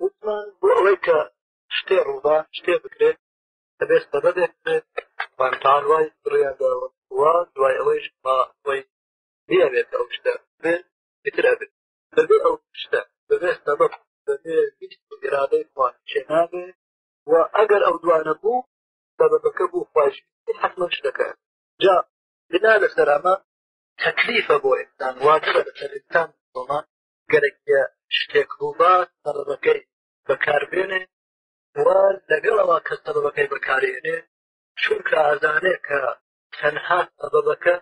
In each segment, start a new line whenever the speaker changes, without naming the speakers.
وتمان بۆ ئەوەی کە شتێ ڕوودا شتێ بکرێت دەبێت سەبەبێک بێت بانتان وای ڕێداوە وا دوای ئەوەیش ما خۆی نیەبێت ئەو شتە بێت ئیتر ئەبێت دەبێت ئەو شتە دەبێت سەبەب دەبێت بیست و ئێرادەی خوان چێ نابێت و ئەگەر ئەو دوانە بوو سەبەبەکە بوو خواش حتمما شتەکە جا بنا لەسەر ئەمە تەکلیفە بۆ ئینسان واجبە لەسەر ئینسان مسلمان گەرەکیە شتێک ڕووبا سەبەبەکەی بەکاربێنێ و لەگەڵەوە کە سەبەبەکەی بەکارێنێ چونکە ئازانێ کە تەنها سەبەبەکە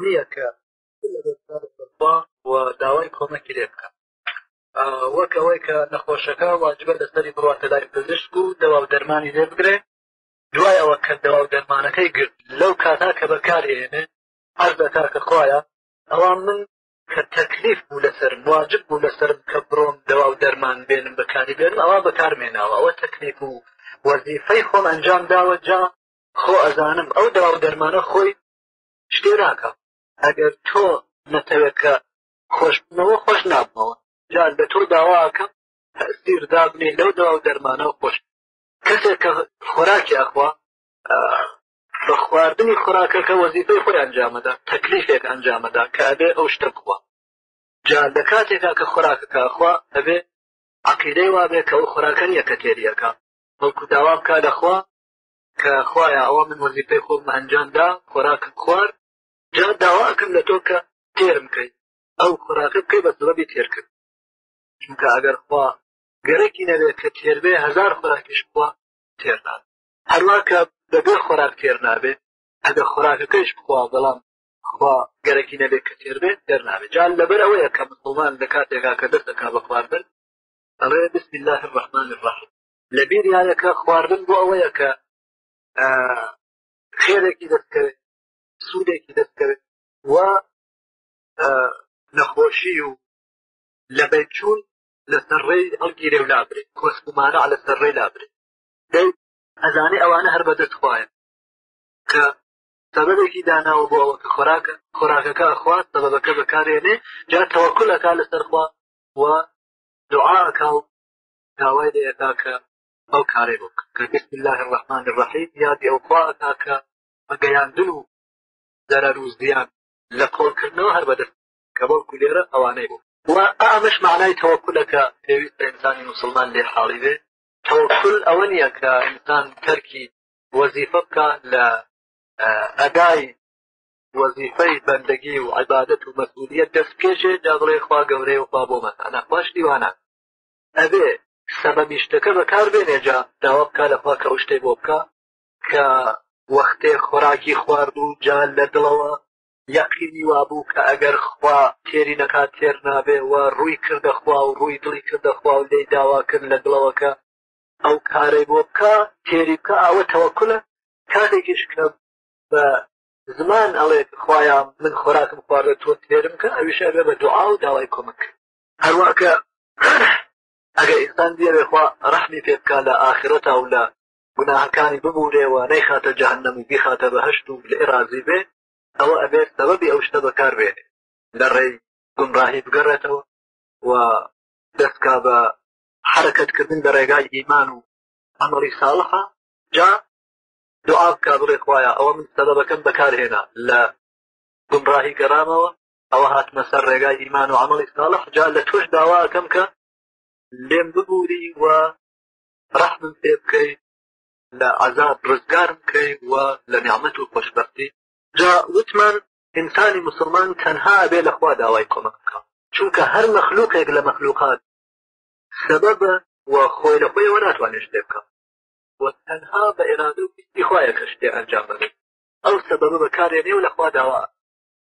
نییە کە و داوای کۆمەکی لێ بکە وەک ئەوەی کە نەخۆشەکە واجبە لەسەری بڕاتە لای پزیشک و دەوا و دەرمانی لێ بگرێ دوای ئەوە کە دەوا و دەرمانەکەی گرت لەو کاتا کە بەکارێنێ حەز لە تاکە خوایە ئەوا من کە تەکلیف بوو لەسەر واجب بوو لەسەر کە بڕۆم دەوا و دەرمان بێنم بەکاری بێنم ئەوە بەکارمێناوە ئەوە تەکلیف و وەزیفەی خۆم ئەنجام داوە جا خۆ ئەزانم ئەو داوا و دەرمانە خۆی شتێ ناکە ئەگەر تۆ نەتەوێت کە خۆشبنەوە خۆش نابنەوە جا لە تۆ داواکەم تەسیر دابنێ لەو داوا و دەرمانەوە خۆش کەسێک کە خۆراکی ئەخوا بە خواردنی خۆراکەکە وەزیفەی خۆی ئەنجامەدا تەکلیفێک ئەنجامەدا کە ئەبێ ئەو شتە بخوا جا لە کاتێکا کە خۆراکەکە خوا ئەبێ عقیدەی وابێ کە ئەو خۆراکە نیە کە تێریەکە بەڵکو داوا بکە لەخوا کە خوایە ئەوە من وەزیفەی خۆم ئەنجامدا خۆراکم خوارد جا داوا ئەکەم لە تۆ کە تێرم کەیت ئەو خۆراکە بکەی بە سبەبی تێرکرد چونکە ئەگەر خوا گەرەکی نەبێت کە تێربێ هزار خۆراکیش بووە تێرنات هەروا کە بەبێ خۆراک تێر نابێ ئەگە خۆراکەکەیش بخوا بەڵام خوا گەرەکی نەبێت کە تێر بێت تێر نابێت جان لەبەر ئەوەیە کە مسلمان لە کاتێکا کە دەست دەکا بە خواردن ئەڵێ بسم الله الرحمن الرحیم لە بیریانەکە خواردن بۆ ئەوەیە کە خێرێکی دەستکەوێت سوودێکی دەستکەوێت و نەخۆشی و لە بەچوون لەسەر ڕێی ئەڵگیرێ و لابرێت کۆسمانە لەسەر ڕێ لابرێت دەی ئەزانێ ئەوانە هەر بەدەست خوایە کە سەبەبێکی داناوە بۆ ئەوە کە خۆراکە خۆراکەکە خوات سەبەبەکە بەکارێنێ جا تەوەکلەکە لەسەر خوا و دوعاکە و داوای لەکە کە ئەو کارێ بۆ کە بسم الله الرحمن الرحیم یادی ئەو خوا ئەکا کە بەگەیاندن و زەرەر و زیان لە کۆڵکردنەوە هەر بەدەست کە بەڵکو لێرە ئەوانەی بوو و ئامەش معنای تەوەکلەکە پێویست ئەنسانی مسلمان لێ حاڵی بێ تەوەکول ئەوە نییە کە ئینسان تەرکی وەزیفە بکا لە ئەدای وەزیفەی بەندگی و عیبادەت و مەسئولیت دەست پێشێ دا بڵێ خوا گەورەی و خوا بۆمە ئەناخواش دیوانە ئەبێ سەبەبی شتەکە بەکار بێنێجا داوا بکە لەخوا کە ئەو شتێ بۆ بکە کە وەختێ خۆراکی خوارد و جان لە دڵەوە یەقینی وابوو کە ئەگەر خوا تێری نەکات تێر نابێ و ڕووی کردە خوا و ڕووی دڵی کردە خوا و لێی داوا کرد لە دڵەوە کە ئەو کارەی بۆ بکە تێری بکە ئەوە تەوەکولە کاتێکیش کە بە زمان ئەڵێ خۆیان من خۆراکم خواردە تۆ تێرم کە ئەویش ئەبێ بە دوعا و داوای کۆمک هەروواکە ئەگەر ئینسان دیێخوا ڕحمی پێ بکە لە ئاخرەتا و لە گوناهەکانی ببورێ و نەیخاتە جەهەنەم و بیخاتە بەهەشت و لێ ڕازی بێ ئەوە ئەبێت سەبەبی ئەو شتە بەکار بێنێ لە ڕێی گومڕاهی بگەڕێتەوە و دەست کا بە حەرەکەت کردن لە ڕێگای ئیمان و ئەمەڵی ساڵحە جا دوعا بکا بڵێ خوایە ئەوە من سەبەبەکەم بەکارهێنا لە گومڕاهی گەرامەوە ئەوە هاتمە سەر ڕێگای ئیمان و ئەمەڵی ساڵح جا لە توش داواکەم کە لێم ببووری و ڕەحمم پێ بکەی لە عەزاب ڕزگارم کەی و لە نیعمەت و خۆشبەختی جا وتمان ئینسانی مسلمان تەنها ئەبێ لەخوا داوای کۆمەک بکە چونکە هەر مەخلوقێک لە مەخلوقات سەبەبە و خۆی لە خۆیەوە ناتوانێت شتێ بکە و تەنها بە ئێرادە و بیستی خوایە کە شتێ ئەنجام بەێت ئەو سەبەبە بەکارێنێ و لەخوا داوا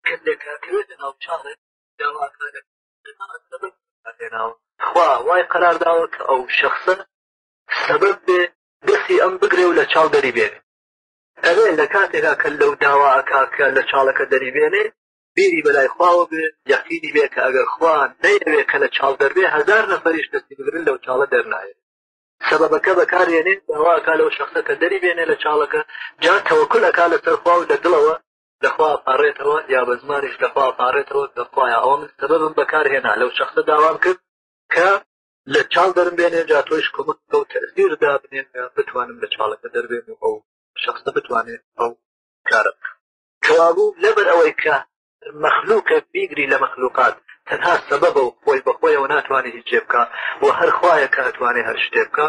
کەسێکەکرێتە ناوچاڵێ داواکارە خوا وای قەرار داوە کە ئەو شخصە سەبەب بێ دەستی ئەم بگرێ و لە چاڵ دەری بێنێ ئەوێ لە کاتێکا کە لەو داوا ئەکاکە لە چاڵەکە دەری بێنێ بیری بەلای خواوە بێ یەقینی بێ کە ئەگەر خوا نەیەوێ کە لە چاڵ دەربێ هزار نەفەریش دەستی بگرن لەو چاڵە دەرنایێت سەبەبەکە بەکارێنێ داواکە لەو شخصەکە دەری بێنێ لە چاڵەکە جا تەوەکلەکە لەسەر خوا و لە دڵەوە لە خوا ئەپارێتەوە یا بە زمانیش لە خوا ئەپارێتەوە کە خوایە ئەوە من سەبەبم بەکار هێنا لەو شەخسە داوام کرد کە لە چاڵ دەرم بێنێ جا تۆش کۆمەک بکە و تەسیر دابنێن بتوانم لە چاڵەکە دەربێن و ئەو شخصە بتوانێت ئەو کارە کەوابوو لەبەر ئەوەی کە مەخلووکە بیگری لە مەخلوقات تەنها سەبەبە و خۆی بەخۆیەوە ناتوانێت هیچ بکە و هەرخوایە کە ئەتوانێت هەر شتێ بکە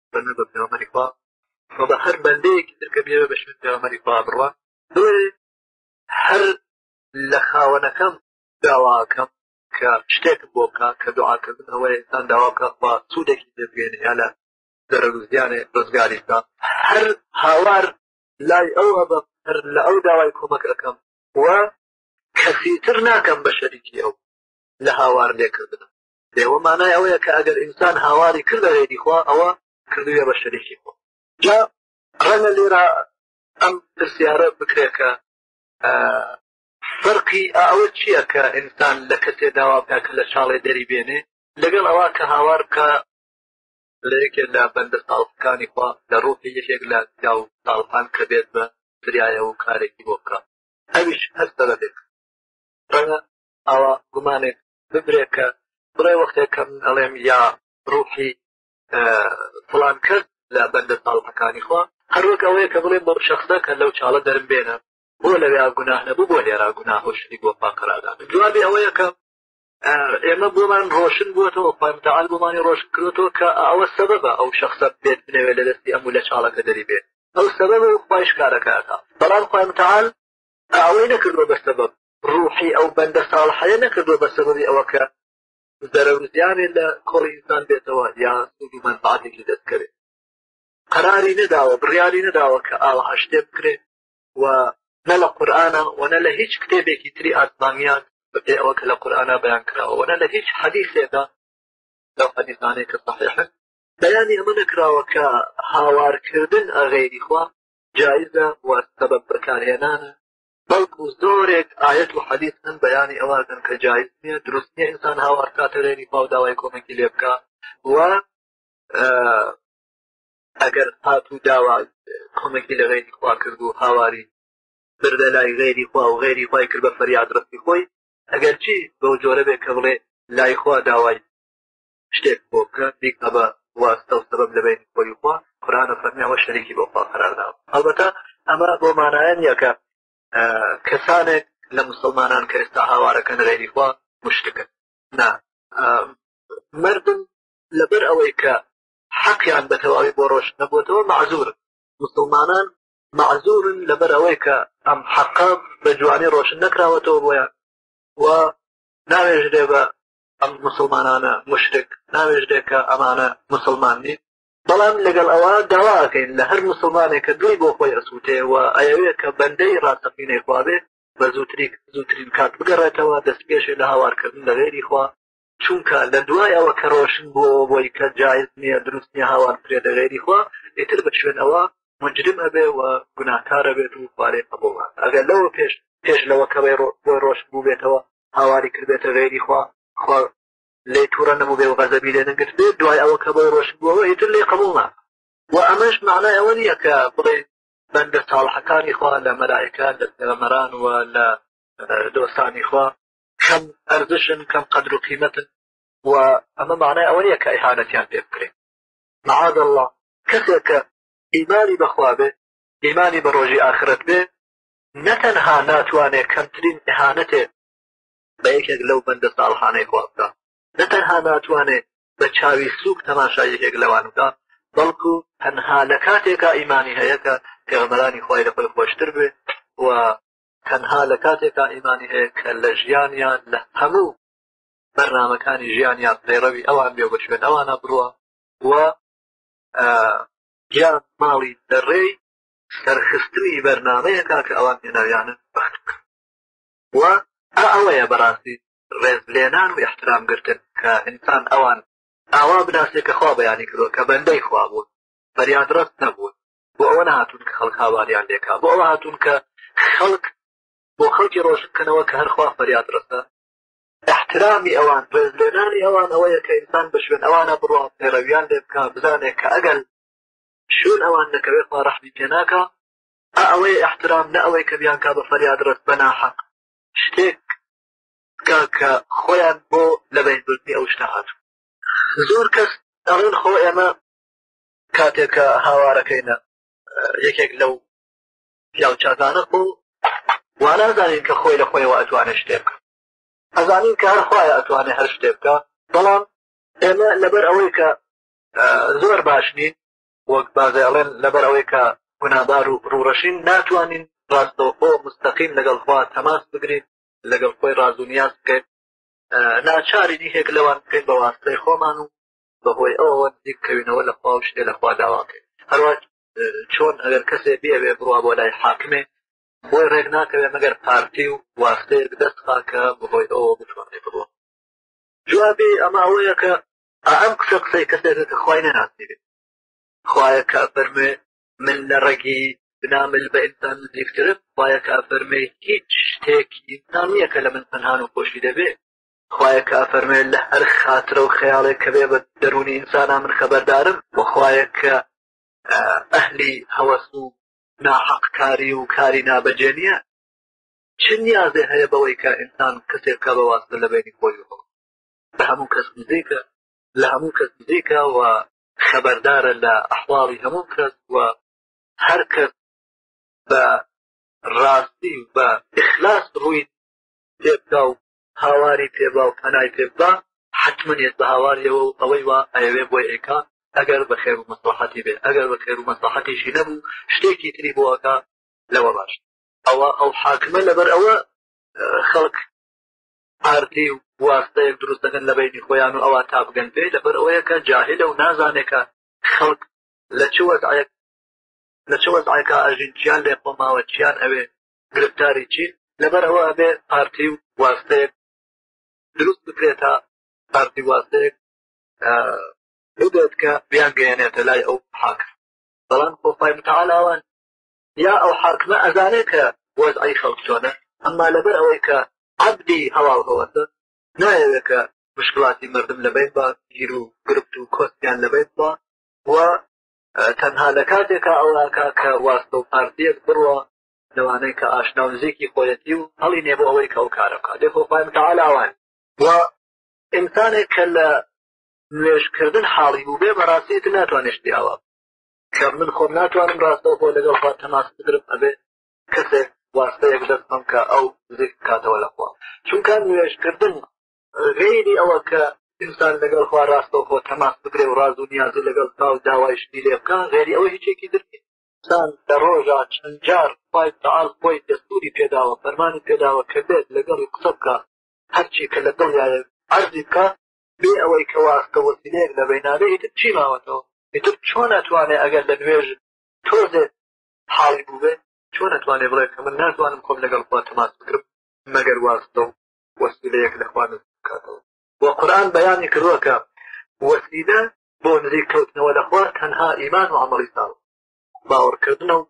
بەنە بە پێغەمبەری خوا و بە هەر بەندەیەکی تر کە بێوێ بە شوێن پێغەمبەری خوا بڕوا بڵێ هەر لە خاوەنەکەم داواکەم کە شتێکم بۆ بکە کە دوعاکردن ئەوەیە ئینسان داوا بکە خوا سوودێکی پێ بگەێنێ یا لە دەرەگوزیانێ ڕزگاری بکە هەر هاوار لای ئەو ئەبە هەر لە ئەو داوای کۆمەک ئەەکەم و کەسیتر ناکەم بە شەریکی ئەو لە هاوار لێکردن ئێوە مانای ئەوەیە کە ئەگەر ئینسان هاواری کرد لە غێری خوا ئەوە کردویە بە شەریکی خۆ جا ڕەنە لێرا ئەم پرسیارە بکرێت کە فەرقی ئەوە چییە کە ئینسان لە کەسێ داوا بکە کە لە چاڵێ دەری بێنێ لەگەڵ ئەوە کە هاوار بکە لە یەکێ لە بەندە ساڵکانی خوا لە ڕوحی یەکێک لە یا و ساڵان کە بێت بە دریایە و کارێکی بۆ بکە ئەویش هەست دەبێت ڕەنە ئاوا گومانێک ببرێ کە بڵێ وەختێک کەم ئەڵێم یا ڕوحی فڵان کرد لە بەندە تاڵقەکانی خوا هەروەک ئەوەیە کە بڵێ بۆ شخصە کە لەو چاڵە دەرم بێنە بۆ لەوێ گوناه نەبوو بۆ لێرا گوناه و شتی بۆ پاقەرادا جوابی ئەوەیە کە ئێمە بۆمان ڕۆشن بووەوە پامتەال بۆمانی ڕۆشن کردوەوە کە ئەوە سەبەبە ئەو شخصە بێت بنەوێت لە دەستی ئەموو لە چاڵەکە دەری بێت ئەو سەبەبە و خۆش کارەکەەکە بەڵام پامتەال ئەوەی نەکردوە بە سەبەب ڕوحی ئەو بەندە ساڵحەیە نەکردووە بە سەبەبی ئەوە کە زەرەر و زیانێ لە کۆڵی ئینسان بێتەوە یا سوود و مەنفعاتێکی دەستکەوێت قەراری نەداوە بڕیاری نەداوە کە ئاوە هەشتێ بکرێ و نە لە قورآە و نە لە هیچ کتێبێکی تری ئاسمانیان بەپێ ئەوە کە لە قورآە بەیان کراوە و نە لە هیچ حەدیثێدا لەو حەدیثانەیە کە صحیحن بەیانی ئەمە نەکراوە کە هاوارکردن ئەغێری خوا جایزە و سەبەب بەکارهێنانە بەڵکو زۆرێک ئاەت و حەدیث من بەیانی ئەوادن کە جایز نییە دروست نییە ئینسان هاوار کاتە رێنی پاو داوای کۆمەکی لێ بکە و ئەگەر هات و داوا کۆمەکی لە غێری خوا کرد و هاواری بردە لای غێری خوا و غێری خی کرد بە فەریادرستی خۆی ئەگەرچی بەو جۆرە بێ کە بڵێ لای خوا داوای شتێک بۆ بکە بیک ئەبە واستە و سەبەب لە بینی خۆی خوا قورآن فەرمی ئەوە شەریکی بۆ خوا قرار داوە ئەڵبەتە ئەمە بۆ مانایە نییە کە کەسانێک لە مسلمانان کە ئێستا هاوارەکە نەغێری خوا مشتەکە نا مردم لەبەر ئەوەی کە حەقیان بە تەواوی بۆ ڕۆشت نەبووتەوە معزور مسلمانان معزورن لەبەر ئەوەی کە ئەم حەقا بە جوانی ڕۆشن نەکراوەتەوە بۆیان و ناوێژرێ بە ئەم مسلمانانە مشتک ناوێژێ کە ئەمانە مسلمان نیت بەڵام لەگەڵ ئەوە داواکەین لە هەر مسلمانێک کە دوی بۆ خۆی ئەسووتێ و ئەیەوێت کە بەندەی ڕاستەقینەی خواابێ بە زووتریک زووترین کات بگەڕێتەوە دەست پێشێ لە هاوارکردن لە غێری خوا چونکە لە دوای ئەوە کە ڕۆشن بۆ بۆی کە جایز نییە دروست نیە هاوار پرێ لە غێری خوا ئیتر بە شوێن ئەوە مجرم ئەبێ و گوناهکارە بێت و خوارێ قبوڵە ئەگەر لەوە پێش پێش لەوە کەەوەی بۆی ڕۆشن بوو بێتەوە هاواری کردێتە غێری خوا خوا لێ تووڕە نەبوو بێ و غەزەبی لێ نەگرت بێ دوای ئەوە کە بۆی ڕۆشن بووەوە ئیتر لێ قبولنا و ئەمەش معنای ئەوە نییە کە بڵێ بەندە ساڵحەکانی خوا لە مەلایەکە لە پێغەمەران و لە دۆستانی خوا کەم ئەرزشن کەم قەدر و قیمەتن و ئەمە معنای ئەوە نییە کە ئیهانەتیان پێ بکرێت معاذ الله کەسێک کە ئیمانی بەخوا بێ ئیمانی بە ڕۆژی ئاخرەت بێ نەتەنها ناتوانێت کەمترین ئەهانەتێک بە یەکێک لەو بەندە ساڵحانەی خوا بکە نەتەنها ناتوانێت بە چاوی سوک تەماشا یەکێک لەوان بکە بەڵکو تەنها لە کاتێکا ئیمانی هەیە کە پێغمەرانی خۆی لە خۆی خۆشتر بێ و تەنها لە کاتێکا ئیمانی هەیە کە لە ژیانیان لە هەموو بەرنمەکانی ژیانیان پەیڕەوی ئەوان بێ بە شوێن ئەوانە بڕوە و گیان ماڵی دەڕێی سەرخستنی بەرنامەیەکە کە ئەوان هێناویانن بەختکە و ئەوەیە بەڕاستی ڕێز لێنان و احترام گرتن کە ئینسان ئەوان ئاوا بناسێت کە خوا بەیانی کردوە کە بەندەی خوا بوون فەریاد ڕست نەبوون بۆ ئەوە نهاتون کە خەڵک هاواریان لێکا بۆ ئەوە هاتوون کە خەڵک بۆ خەڵکی ڕۆشن کەنەوە کە هەرخوا فەریاد ڕستە احترامی ئەوان ڕێز لێنانی ئەوان ئەوەیە کە ئینسان بە شوێن ئەوانە بڕوان پێڕەویان لێ بکە بزانێت کە ئەگەر شوێن ئەوان دەکەوێ خوا ڕەحمی پێ ناکا ئا ئەوەیە ئیحترام نە ئەوەی کە بیانکا بە فەریاد ڕەس بە ناحەق شتێک بکا کە خۆیان بۆ لەبەین بردنی ئەو شتە هاتوو زۆر کەس ئەڵێن خۆ ئێمە کاتێکە هاوارەکەینە یەکێک لەو پیاوچاتانە خۆ وا نازانین کە خۆی لە خۆیەوە ئەتوانێ شتێ بکە ئەزانین کە هەر خۆیان ئەتوانێ هەر شتێ بکە بەڵام ئێمە لەبەر ئەوەی کە زۆر باش نین وەک بازێڵێن لەبەر ئەوەی کە گونابار و ڕوڕەشین ناتوانین ڕاستەوخۆ مستەقیم لەگەڵ خوا تەماس بگرین لەگەڵ خۆی ڕازونیاز بکەین ناچارینی هێک لەوان بکەین بە واستەی خۆمان و بەهۆی ئەوەوە نزیک کەوینەوە لە خوا و شتێ لە خوا داواکەین هەروە چۆن ئەگەر کەسێ بێوێ بڕوا بۆ لای حاکمێ بۆی ڕێک ناکەوێ مەگەر پارتی و واستەیەک دەستخاکە بەهۆی ئەوە بتوانێت بڕۆ جوابی ئەمە ئەوەیە کە ئا ئەم قسە قسەی کەسێکە کە خوای نەناسیبێت خوایە کا فەرمێ من لە ڕێگی بنامل بە ئینسان نزیکترم خوایە کا فەرمێ هیچ شتێک ئینسان نییە کە لە من پەنهان و خۆشی دەبێ خوایە کا فەرمێ لە هەر خاترە و خەیاڵێک کە بێ بە دەروونی ئینسانا من خەبەردارم بۆ خوایە کە ئەهلی هەوەس و ناحەقکاری و کاری نابەجێ نییە چ نیازێ هەیە بەوەی کە ئینسان کەسێک کا بە واستە لە بینی خۆی لە هەموو کەس نزیکە لە هەموو کەس نزیکە و خەبەردارە لە ئەحواڵی هەموو کەس و هەر کەس بە ڕاستی و بە ئخلاس ڕووی پێبدا و هاواری پێبا و پەنای پێبدا حتمما یەت بە هاواریەوە و ئەوەی وا ئەوێ بۆی ئەیکا ئەگەر بە خێر و مەسلحەتی بێ ئەگەر بە خێر و مەسلحەتیشی نەبوو شتێکی تری بۆەکە لەوە باش ئەوە ئەو حاکمە لەبەر ئەوە خەڵک پارتی و واستەیەک دروست دەکەن لە بەینی خۆیان و ئەوە تا بگەن پێی لەبەر ئەوەیە کە جاهلە و نازانێت کە خەڵک لە چ وەزعێک لە چ وەزعێکا ئەژین چیان لێ خۆماوە چیان ئەوێ گرفتاری چی لەبەر ئەوە ئەبێ پارتی و واستەیەک دروست بکرێت تا پارتی واستەیەک ببێت کە بیان گەیەنێتە لای ئەو حاکم بەڵام خۆپای متعالاوان یا ئەو حاکمە ئەزانێ کە وەزعی خەڵک چۆنە ئەمما لەبەر ئەوەی کە عەبدی هەواو هەوەسە نایەوێ کە مشکڵاتی مەردم لە بەین با گیر و گرفت و کۆسپیان لە بەین با و تەنها لە کاتێکا ئەوەکە کە واستە و پارتیەک بڕوە لەوانەی کە ئاشنا و نزیکی خۆیەتی و هەڵی نێ بۆ ئەوەی کە ئەو کارە بکات لێ خۆخوای متعالی ئەوان و ئینسانێک کە لە نوێژکردن حاڵی بوو بێ بەڕاستی ناتوانێت شتی ئاوا کە من خۆم ناتوانم ڕاستەوخۆ لەگەڵ خوا تەماس بگرم ئەبێ کەسێک واستەیەک دەست بم کە ئەو نزیک کاتەوە لەخوا چونکە نوێژکردن غیری ئەوە کە ئینسان لەگەڵ خوا ڕاستەوخۆ تەماس بگرێ و ڕاز و نیازی لەگەڵ تا و داوایشتی لێ بکە غێری ئەوە هیچێکی درکی ئینسان لە ڕۆژە چەند جار خی تعال خۆی دەستوری پێداوە فەرمانی پێداوە کە بێت لەگەڵی قسە بکە هەرچی کە لە دڵیایە عەرزی بکە بێ ئەوەی کە واستە وەسیلەیەک لە بینابێ ئیتر چی ماوەتەوە ئیتر چۆن ئەتوانێ ئەگەر لە نوێژ تۆزێ حاڵی بووێ چۆن ئەتوانێ بڵێ کە من ناتوانم خۆم لەگەڵ خوا تەماس بکرم مەگەر واستە و وەسیلەیەک لەخوان بکاتەوە و قورآن بەیانی کردووە کە وەسیلە بۆ نزیک کەوتنەوە لەخوا تەنها ئیمان و عملی ساڵ باوەڕکردنە و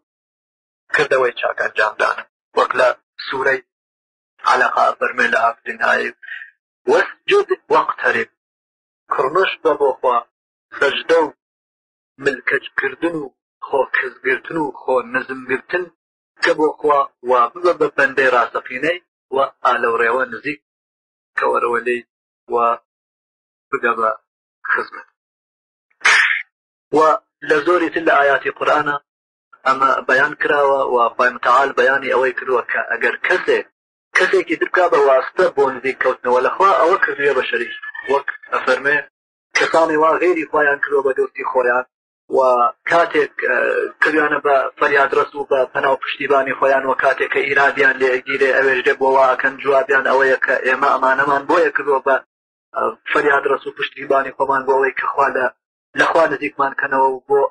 کردەوەی چاک ئەنجامدان وەک لە سوورەی علاقا فەرمێ لە ئافرین ئاەیە واسجد واقترب، کڕنەش بە بۆ خوا، سەجدە و ملکەچ کردن و خۆ کز گرتن و خۆ نزم گرتن بکە بۆ خوا، وا ببە بە بەندەی ڕاستەقینەی و ئالەوڕێوە نزیک کەوەرەوە لێی و بگە بە خزمەتی. وە لە زۆری تر لە ئایاتی قورئانا ئەمە بەیان کراوە و خوای متعال بەیانی ئەوەی کردووە کە ئەگەر کەسێک کەسێکی تر بکا بە واستە بۆ نزیک کەوتنەوە لە خوا ئەوە کردویە بە شەریک وەک ئەفەرمێ. کەسانی وا غەیری خوایان کردوە بە دۆستی خۆیان و کاتێک کردویانە بە فەریادرەس و بە پەناو پشتیبانی خۆیان و کاتێک کە ئیرادیان لێ ئەگیرێ ئەوێش لێ بۆ وا ئەکەن جوابیان ئەوەیە کە ئێمە ئەمانەمان بۆیە کردوە بە فەریادرەس و پشتیبانی خۆمان بۆ ئەوەی کە خوا لە لە خوا نزیکمان کەنەوە و بۆ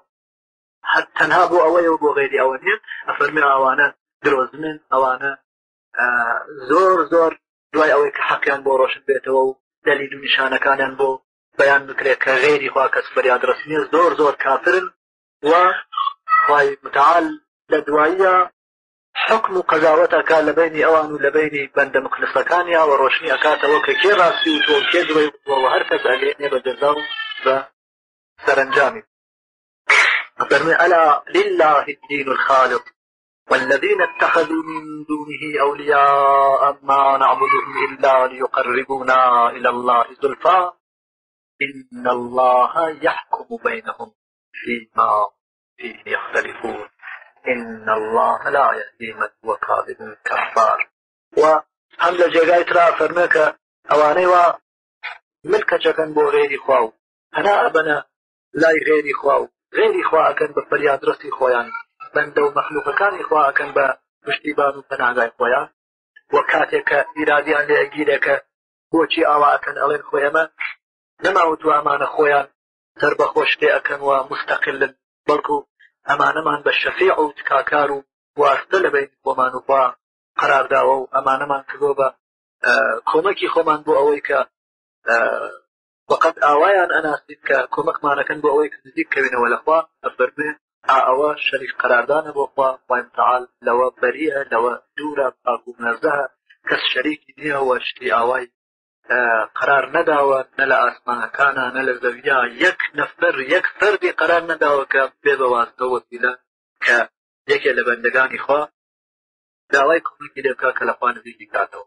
هەر تەنها بۆ ئەوەیە و بۆ غەیری ئەوە نیە ئەفەرمی ئەوانە درۆزنن ئەوانە زۆر زۆر دوای ئەوەی کە حەقیان بۆ ڕۆشن بێتەوە و دەلیل و نیشانەکانیان بۆ بەیان بکرێت کە غێری خوا کەس فریاد ڕسمیە زۆر زۆر کافرن و خی متعال لە دواییە حکم و قەزاوەتەکە لە بینی ئەوان و لە بینی بەندە مخلسەکانیا و ڕۆشنی ئەکاتەوە کە کێ ڕاستی و تۆ کێ دوی وە هەر کەس ئەلێنێ بە جەزا و بە سەرنجامی فەرمی ئەلا لله الدین الخالق والذين اتخذوا من دونه أولياء ما نعبدهم إلا ليقربونا إلى الله زلفى إن الله يحكم بينهم فيما فيه يختلفون إن الله لا يهدي من هو كاذب كفار وهم لجيغاي ترى فرمك أواني و ملك جكن بو غيري خواو أنا أبنا لای غێری خوا و غێری خوا ئەکەن بە فەریاد ڕەسی خۆیان بەندە و مەخلوقەکانی خوا ئەکەن بە پشتیبان و پەناگای خۆیان وە کاتێک کە ئیرادیان لێ ئەگیرێ کە بۆچی ئاوا ئەکەن ئەڵێن خۆ ئێمە نەماوتوە ئەمانە خۆیان سەربەخۆش لێ ئەکەن و مستەقلن بەڵکو ئەمانەمان بە شەفیع و تکاکار و واستە لە بین خۆمان و خوا قەرارداوە و ئەمانەمان کردوە بە کۆمەکی خۆمان بۆ ئەوەی کە فەقەت ئاوایان ئەناسین کە کۆمەکمان ئەکەن بۆ ئەوەی کە نزیک کەوینەوە لە خوا ئەفەرموێ ئا ئەوە شەریک قەراردانە بۆ خوا خوای متعال لەوە بەریئە لەوە دوورە پاک و منەزەهە کەس شەریکی نییە و شتی ئاوای قەرار نەداوە نە لە ئاسمانەکانە نە لە زەویا یەک نەفەر یەک فەردی قەرار نەداوە کە بێ بە واسطە وەسیلە کە یەکێ لە بەندەگانی خوا داوای کۆمەکی لێ بکا کە لە خوا نزیکی کاتەوە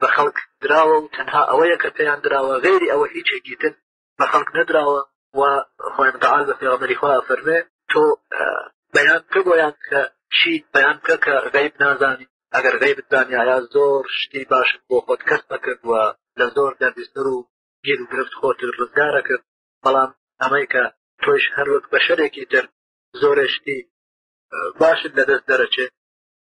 بە خەڵک دراوە و تەنها ئەوەیە کە پێیان دراوە غێری ئەوە هیچێکی تر بە خەڵک نەدراوە و خۆیان دەعال بە پێغەمەری خوا فەرمێ تۆ بەیان کە بۆیان کە چی بەیان کە کە غیب نازانی ئەگەر غیب زانیایە زۆر شتی باشت بۆ خۆت کەس بەکرد و لە زۆر دەردیستر و گیر و گرفت خۆت ڕزگارە کرد بەڵام ئەمەی کە تۆش هەروەک بە شەرێکی تر زۆرێشتی باشت لەدەست دەرەچێت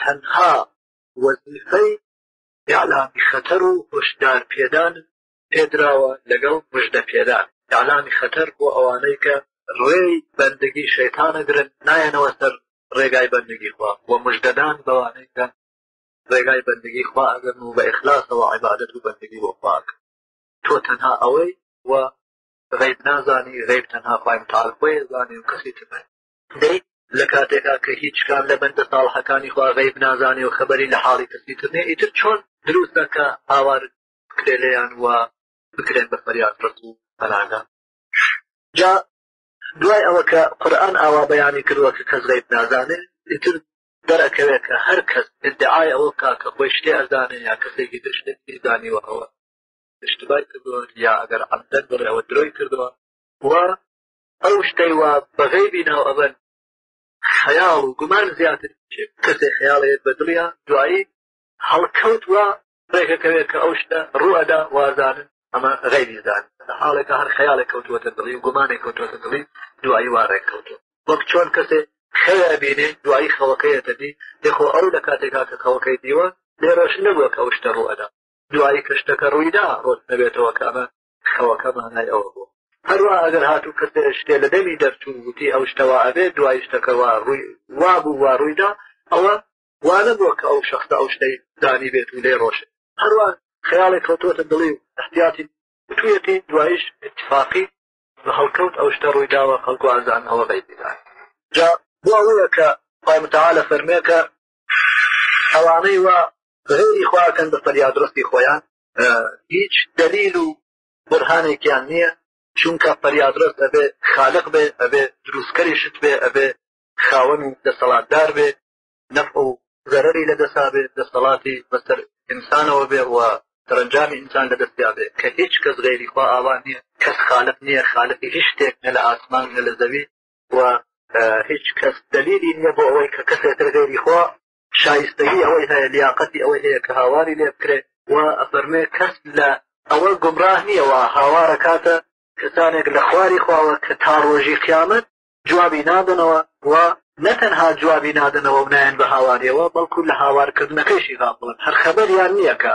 تەنها وەزیفەی ئیعلامی خەتەر و هۆشدار پێدان پێدراوە لەگەڵ مژدە پێدان ئیعلامی خەتەر بۆ ئەوانەی کە ڕێی بەندگی شەیتانەگرن نایەنەوە سەر ڕێگای بەندگی خوا و مژدەدان بەوانەی کە ڕێگای بەندگی خوا ئەگەن و بە ئەخلاسەوە عیبادەت و بەندگی بۆ خواک تۆ تەنها ئەوەی و غیب نازانی غیب تەنها خوای متعال خۆی زانی و کەسی تر دەی لە کاتێکا کە هیچ کام لە بەندە ساڵحەکانی خوا غەیب نازانێ و خەبەری لە حاڵی کەسی تر نیە ئیتر چۆن دروستە کە هاوار بکرێ لێیان و بکرێن بە فەریاد ڕەس و پەناگە جا دوای ئەوە کە قورئان ئاوا بەیانی کردووە کە کەس غەیب نازانێ ئیتر دەرەکەوێت کە هەر کەس ادعای ئەوە بکا کە خۆی شتێ ئەزانێ یا کەسێکی تر شتێکی زانیوە ئەوە اشتبای کردووە یا ئەگەر عەمدەن بڵێ ئەوە درۆی کردووە و ئەو شتەی وا بە غەیبی ناو ئەبەن خەیاڵ و گومان زیاتر کەسێک خەیاڵێت بە دڵیا دوایی هەڵکەوت وە ڕێکەکەوێت کە ئەو شتە ڕوئەدا وازانن ئەمە غەیبی زان لە حاڵێکە هەر خەیاڵێک کەوتوەتە دڵی و گومانێک کەوتوەتە دڵی دوایی وا ڕێککەوتو وەک چۆن کەسێک خەیە بینێ دوایی خەوەکەیەتە دی دەخۆ ئەو لە کاتێکا کە خەوەکەی دیوە لێ ڕۆشن نەبووە کە ئەو شتە ڕوئەدا دوایی کە شتەکە ڕوویدا ڕۆت نەبێتەوە کە ئەمە خەوەکە مانای ئەوە بوو هەروە ئەگەر هاتوو کە شتێ لە دەمی دەرچوو وتی ئەو شتەوە ئەبێ دوای شتەکەەوە ڕووی وا بوو وا ڕوویدا ئەوە وانە بووە کە ئەو شخصە ئەو شتەی دانی بێت و لێ ڕۆشت هەروە خەیاڵێک کەوتۆتە دڵی و احتیاتی توێتی دوایش اتفاقی بە هەڵکەوت ئەو شتە ڕوویداوە هەڵگوازان ئەوە بەیدان جا بۆ ئەوەیە کە پای متعاالە فەرمێکە ئەوانەی وا غێری خواکەن بە فەریادرستی خۆیان هیچ دلیل و بورهانێکیان نییە چونکە پەریادرەس ئەبێ خالق بێ ئەبێ دروستکەری شت بێ ئەبێ خاوەنی دەسەڵاتدار بێ نەف و زەرری لە دەسا بێ دەسەڵاتی بەسەر ئینسانەوە بێ و سەرنجامی ئینسان لە دەستیا بێ کە هیچ کەس غێری خوا ئاوا نییە کەس خالق نییە خالقی هیچ شتێک نە لە ئاسمان نە لە زەوی و هیچ کەس دلیلی نییە بۆ ئەوەی کە کەسێتر غێری خوا شایستەیی ئەوەی هەیە لیاقەتی ئەوەی هەیە کە هاواری لێ بکرێت و ئەفەرمێ کەس لە ئەوە گمڕاه نییەوە هاوارە کاتە کەسانێک لە خواری خواوە کە تا ڕۆژی قیامەت جوابی نادەنەوە و نەتەنها جوابی نادەنەوە و نایەن بە هاواریەوە بەڵکو لە هاوارکردنەکەیشی غافڵن هەر خەبەریان نییە کە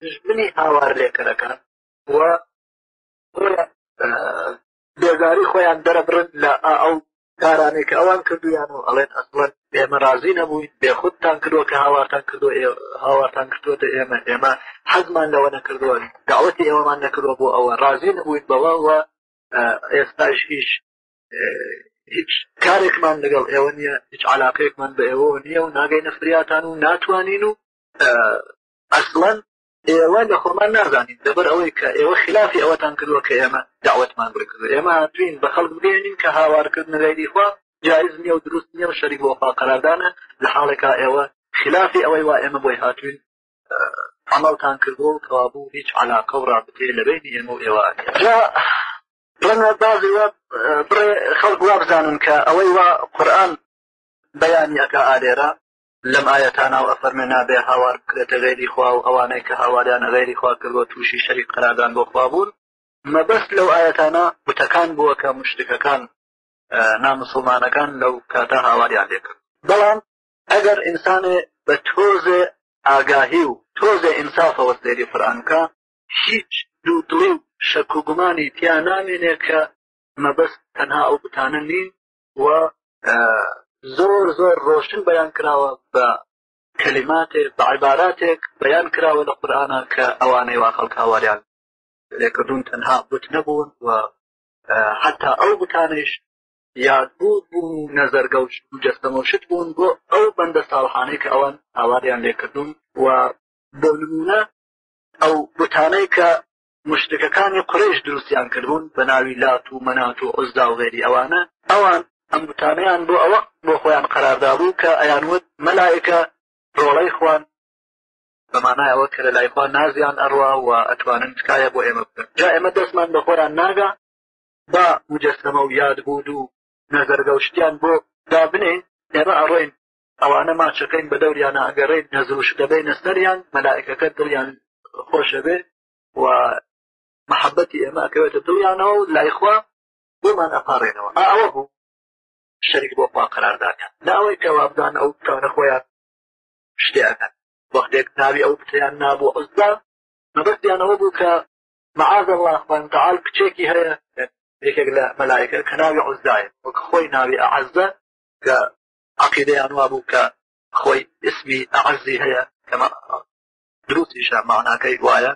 دوژمنی هاوارلێکەرەکان و بۆیان بێزاری خۆیان دەرەبرن لە ئەو کارانەی کە ئەوان کردویان و ئەڵێن ئەسڵەن ئێمە رازی نەبووین بێخودتان کردووە کە هاوارتان کردو هاوارتان کردوەتە ئێمە ئێمە حەزمان لەوە نەکردووە داوەتی ئێوەمان نەکردوە بۆ ئەوە رازی نەبووین بەوە و ئێستاش هیچ هیچ کارێکمان لەگەڵ ئێوە نیە هیچ علاقەیەکمان بە ئێوە نیە و ناگەی نەفریاتان و ناتوانین و ئەسڵەن ئێوە لە خۆمان نازانین لەبەر ئەوەی کە ئێوە خلافی ئەوەتان کردووە کە ئێمە داوەتمان بکرد ئێمە هاتوین بە خەڵک بگەێنین کە هاوارکردن غیری خوا جایز نییە و دروست نییە و شەریک بۆخوا قەراردانە لە حاڵێکا ئێوە خلافی ئەوەی وا ئێمە بۆی هاتوین عملتان کردووە و کەوابوو هیچ علاقە و ڕابتێ لەبینی ئێمە و ئێوە ڕەنە بازی وە بڕێ خەڵک وا بزانن کە ئەوەی وا قورآن بەیانی ئەکا ئالێرە لەم ئایەتانە و ئەفەرمێ نابێ هاوار بکرێتە غەیری خوا و ئەوانەی کە هاواریان غەیری خوا کردوە تووشی شەریک قەرادان بۆ خوا بوون مەبەست لەو ئایەتانە بتەکان بووە کە مشتەکان نامسلمانەکان لەو کاتە هاواریان لێکرد بەڵام ئەگەر ئینسانێ بە تۆزێ ئاگاهی و تۆزێ ئینسافەوە سێری قورآانکە هیچ دوو دڵی و شەک و گومانی تیا نامێنێ کە مەبەست تەنها ئەو بتانە نین و زۆر زۆر ڕۆشن بەیان کراوە بە کەلیماتێک بە عیباراتێک بەیان کراوە لە قورآە کە ئەوانەی وا خەڵک هاواریان لێکردون تەنها بت نەبوون و حتا ئەو بتانش یاد بوو بوون و نەزەرگە و جەستەمەشت بوون بۆ ئەو بەندە ساڵحانەی کە ئەوان ئاواریان لێکردون و بۆ نمونە ئەو بتانەی کە موشریکەکانی قورەیش دروستیان کردبوون بە ناوی لات و مەنات و عوزا و غەیری ئەوانە ئەوان ئەم بتانەیان بۆ ئەوە بۆ خۆیان قەراردابوو کە ئەیان وت مەلائیکە ڕۆڵەی خوان بەمانای ئەوە کە لە لای خوا نازیان ئەڕوا و ئەتوانن تکایە بۆ ئێمە بکەن جا ئێمە دەستمان بە خۆران ناگا با مجەسەمە و یاد بوود و نەزەرگەوشتیان بۆ دابنێین ئێمە ئەڕۆین ئەوانە ماچەکەین بە دەوریانە ئەگەڕێیت نەزروش دەبینە سەریان مەلائکەکە دڵیان خۆش دەبێ و محەبەتی ئێمە ئەکەوێتە دڵیانەوە و لایخوا بۆمان ئەپارێنەوە ئەوە بوو شەریک بۆ خوا قەرارداکە لە ئەوەی کەوابدان ئەو تانە خۆیان شتیانە وەختێک ناوی ئەو بتیان نابوو عزدا مەبەستیانەوە بوو کە معاذ الله خوان تعال کچێکی هەیە یەکێک لە مەلایکە کە ناوی عزدایە وەک خۆی ناوی ئەعزە کە عەقیدەیان وابوو کە خۆی ئیسمی ئەعەزی هەیە کەمە دروستیشە ماناکەی وایە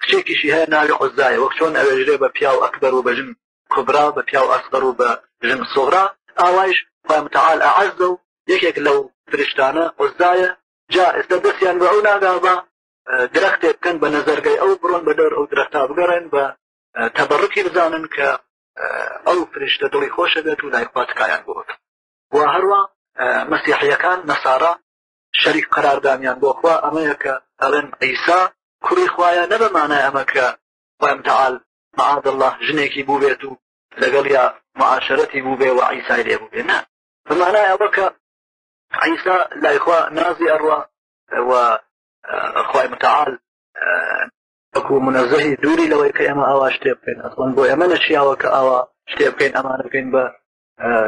کچێکیشی هەیە ناوی عزایە وەک چۆن ئەوێژرێ بە پیاو ئەکبەر و بەژن کوبرا بە پیاو ئەسبەر و بە ژن سۆغرا ئاوایش خۆی متعال ئەعەزە و یەکێک لەو فرشتانە عزایە جا ئێستا دەستیان بە ئەو نادا بە درەختێ بکەن بە نەزەرگەی ئەو بڕۆن بە دەر ئەو درەختا بگەڕێن بە تەبڕکی بزانن کە ئەو فرشتە دڵی خۆشە بێت و لایخواتکایان بۆت وە هەروا مەسیحیەکان نەسارا شەریک قەراردانیان بۆ خوا ئەمەیە کە ئەڵێن عیسا کوڕی خوایە نە بە مانای ئەمە کە خوای متعال معاذ الله ژنێکی بووبێت و لەگەڵ یا معاشرەتی بووبێ و عیسای لێ بووبێ نە بەمانای ئەوە کە عیسا لایخوا نازی ئەڕوا و خوای متعال وەکو منەزەهی دووری لەوەی کە ئێمە ئاوا شتێ بکەین ئەسڵەن بۆ ئێمە نەشیاوە کە ئاوا شتێ بکەین ئەمانە بکەین بە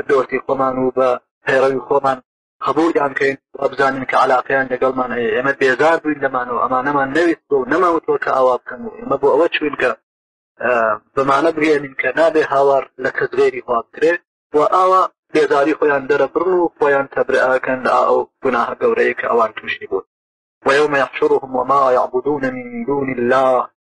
دۆستی خۆمان و بە پەیڕەوی خۆمان قبولیان کەین وابزانین کە علاقیان لەگەڵمان هەیە ئێمە بێزار بووین لەمان و ئەمانەمان نەویست بۆ نەماوتەوە کە ئاوا بکەن و ئێمە بۆ ئەوە چوین کە بەمانە بگەێنین کە نابێ هاوار لە کەس غێری خواکرێ و ئاوا بێزاری خۆیان دەرەبڕن و خۆیان تەبرئکەن لە ئەو گوناهە گەورەیە کە ئەوان تووشی بوون ويوم يحشرهم وما يعبدون من دون الله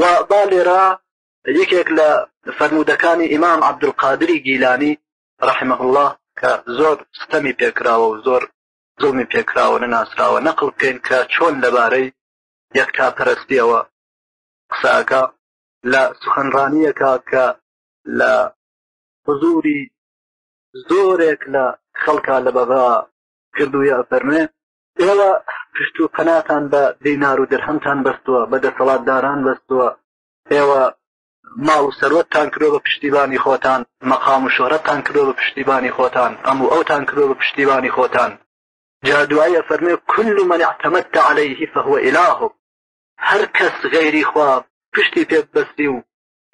و با لێرە یەکێک لە فەرموودەکانی ئیمام عبدولقادری گیلانی رحمە الله کە زۆر ستەمی پێکراوە و زۆر زڵمی پێکراوە نەناسراوە نەقل بکەین کە چۆن لەبارەی یەکتا پەرستیەوە قساکە لە سخنڕانیەکە کە لە حزوری زۆرێک لە خەڵکە لە بەغا کردوویە فەرمێ ئێوە پشت و پەناتان بە دینار و درهمتان بەستووە بە دەسەڵات داران بەستووە ئێوە ماڵ و سەروەتتان کرۆ بە پشتیبانی خۆتان مەقام و شۆرەتان کرۆ بە پشتیبانی خۆتان ئەم و ئەوتان کرۆ بە پشتیبانی خۆتان جا دوایە فەرمێ کل من اعتمدت عليه فهو الهك هەر کەس غەیری خوا پشتی پێ بەستی و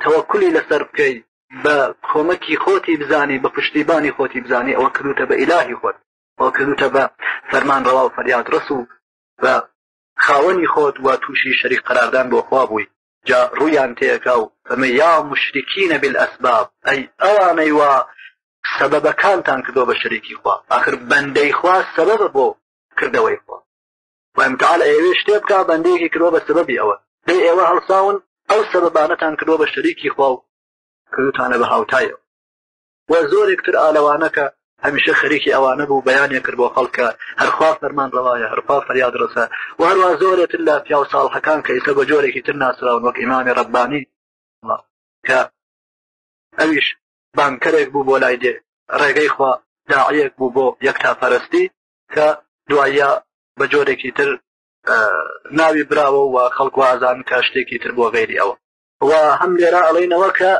تەوەکلی لەسەر بکەی بە کۆمەکی خۆتی بزانی بە پشتیبانی خۆتی بزانی ئەوە کردوتە بە ئیلاهی خۆت و کردوتە بە فەرمانڕەوا و فەریادڕەس و بە خاوەنی خۆت و تووشی شەریک قەراردان بۆ خوا بووی جا ڕوویان تێکا و فەمە یا مشرکینە بالاسباب ئەی ئەوانەی وا سەبەبەکانتان کردو بە شەریکی خوا آخر بەندەی خوا سەبەبە بۆ کردەوەی خوا وامتال ئەوێ شتێ بکە بەندەیەکی کردوە بە سەبەبی ئەوە دەی ئێوە هەڵساون ئەو سەبەبانەتان کردوە بە شەریکی خوا و کردوتانە بە هاوتایەوە وە زۆرێک تر ئالەوانە کە هەمیشە خەریکی ئەوانە بوو بەیانێ کرد بۆ خەڵک کە هەر خوا فەرمان ڕەوایە هەر خوا فەریاد ڕەسە وە هەروا زۆرێ تر لە پیاو ساڵحەکان کە ئیسە بە جۆرێکی تر ناسراون وەک ئیمامی ڕەبانی کە ئەویش بانکەرێک بوو بۆ لای دێ ڕێگەی خوا داعەیەک بوو بۆ یەکتا پەرستی کە دوایە بە جۆرێکی تر ناوی براوە و خەڵکوازان کە شتێکی تر بۆ غێری ئەوە و هەم لێرا ئەڵێنەوە کە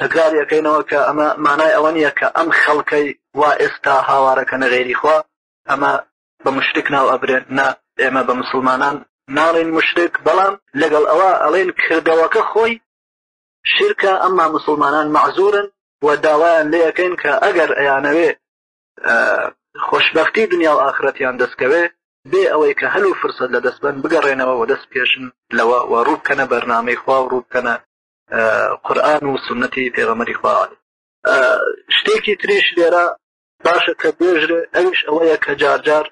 تەکراری ئەکەینەوە کە ئەمە مانای ئەوە نیە کە ئەم خەڵکەی وا ئێستا هاوارەکەنە غەیری خوا ئەمە بە موشریک ناو ئەبرێن نا ئێمە بە مسوڵمانان ناڵێن موشریک بەڵام لەگەڵ ئەوە ئەڵێن کردەوەکە خۆی شیرکە ئەمما مسوڵمانان مەعزورن و داوایان لێ ئەکەین کە ئەگەر ئەیانەوێ خۆشببختی دنیا و ئاخرەتیان دەستکەوێ بێ ئەوەی کە هەلو فرسەت لە دەستبن بگەڕێنەوە و دەست پێشن لەوە و ڕووبکەنە بەرنامەی خوا و ڕووبکەنە قورآن و سنەتی پێغەمەری خواوان شتێکی تریش لێرە باشە کە بێژرێ ئەویش ئەوەیە کە جارجار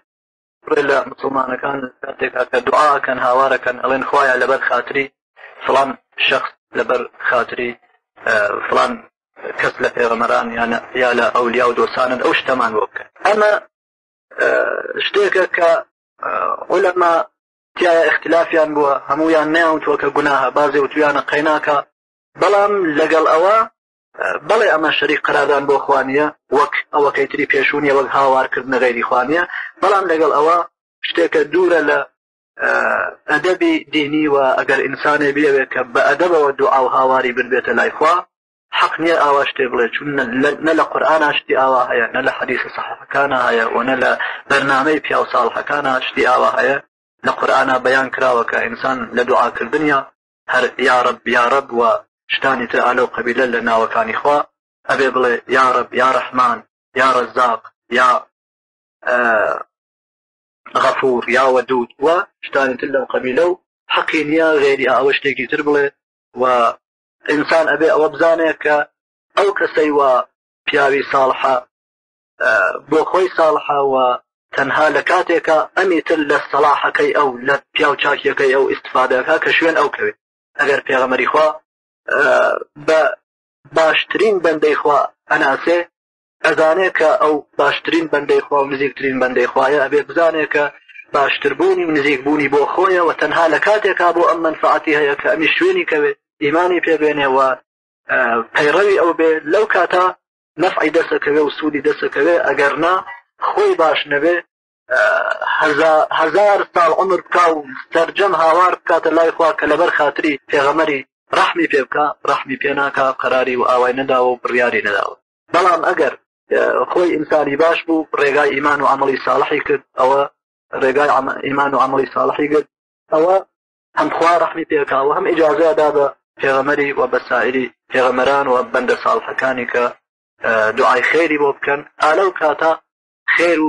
بڕێ لە مسلمانەکان کاتێکا کە دوعاکەن هاوارەکەن ئەڵێن خۆیان لەبەر خاتری فلان شخص لەبەر خاتری فلان کەس لە پێغەمەران یانە یا لە ئەولیا و دۆسانن ئەو شتەمان بۆ بکەن ئەمە شتێکە کە عولەما تیایا ئیختیلافیان بووە هەموویان نەیانوتووە کە گوناهە بازێ وتویانە قەیناکە بەڵام لەگەڵ ئەوە بەڵێ ئەمە شەریک قەرادان بۆ خوانیە وەک ئەوەکەی تری پێشونیە وەک هاوارکردنە غەیری خوانیە بەڵام لەگەڵ ئەوە شتێکە دوورە لە ئەدەبی دینی و ئەگەر ئینسانێ بیاوێت کە بە ئەدەبەوە دوعا و هاواری بردبێتە لایخوا حەق نیە ئاوا شتێ بڵێ چون نە لە قورآنا شتی ئاوا هەیە نە لە حەدیثە سەحەحەکانە هەیە و نە لە بەرنامەی پیاو ساڵحەکانە شتی ئاوا هەیە لە قورآنا بەیان کراوە کە ئینسان لە دوعاکردنیا هەر یاڕب یاڕب و شتانی تر ئالە و قەبیلە لە ناوەکانی خوا ئەبێ بڵێ یاڕب یا ڕەحمان یا ڕەزاق یا غەفور یا وەدود و شتانی تر لەم قەبیلە و حەقی نییە غێری ئاوە شتێکی تر بڵێ و ئینسان ئەبێ ئەوە بزانێت کە ئەو کەسەی وا پیاوی ساڵحە بۆ خۆی ساڵحەوە تەنها لە کاتێکە ئەمی تر لە سەلاحەکەی ئەو لە پیاو چاکیەکەی ئەو ئیسفادەکە کە شوێن ئەو کەوێت ئەگەر پێغەمەری خوا بە باشترین بەندەی خوا ئەناسێ ئەزانێ کە ئەو باشترین بەندەی خوا و نزیکترین بەندەی خوایە ئەبێ بزانێ کە باشتربوونی و نزیکبوونی بۆ خۆیە و تەنها لە کاتێکا بۆ ئەم مەنفعەتی هەیە کە ئەمی شوێنی کەوێ ئیمانی پێ بێنێ و پەیڕەوی ئەو بێ لەو کاتە نەفعی دەسەکەوێ و سوودی دەسەکەوێ ئەگەر نا خۆی باش نەبێ هزار ساڵ عمر بکە و سەرجەم هاوار بکاتە لای خوا کە لەبەر خاتری پێغەمەری ڕحمی پێ بکە ڕحمی پێ ناکە قەراری و ئاوای نەداوە و بڕیاری نەداوە بەڵام ئەگەر خۆی ئینسانی باش بوو ڕێگای ئیمان و ئەمەڵی ساڵحی کرد ئەوە ڕێگای ئیمان و ئەمەڵی ساڵحی گرت ئەوە هەم خوا ڕحمی پێکاوە هەم ئیجازەدا بە پێغەمەری و بە سائری پێغەمەران و بەندە ساڵحەکانی کە دوعای خێری بۆ بکەن ئالە و کاتە خێر و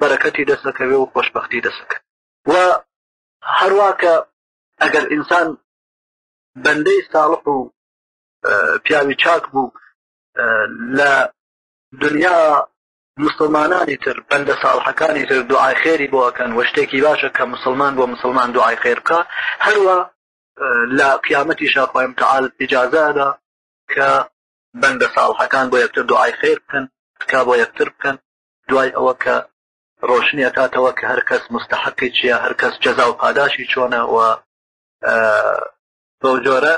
بەرەکەتی دەستەکەوێ و خۆشببختی دەسەکە و هەروە کە ئەگەر ئینسان بەندەی ساڵح و پیاوی چاک بوو لە دنیا مسلمانانی تر بەندە ساڵحەکانی تر دوعای خێری بۆکەن و شتێکی باشە کە مسلمان بۆ مسلمان دوعای خێر بکە هەروە لە قیامەتی شاخوایم تعال ئجازادا کە بەندە ساڵحەکان بۆ یەکتر دوعای خێر بکەن تکا بۆ یەکتر بکەن دوای ئەوە کە ڕۆشنی ئەکاتەوە کە هەر کەس مستحقی چیە هەر کەس جەزا و پاداشی چۆنە و بەو جۆرە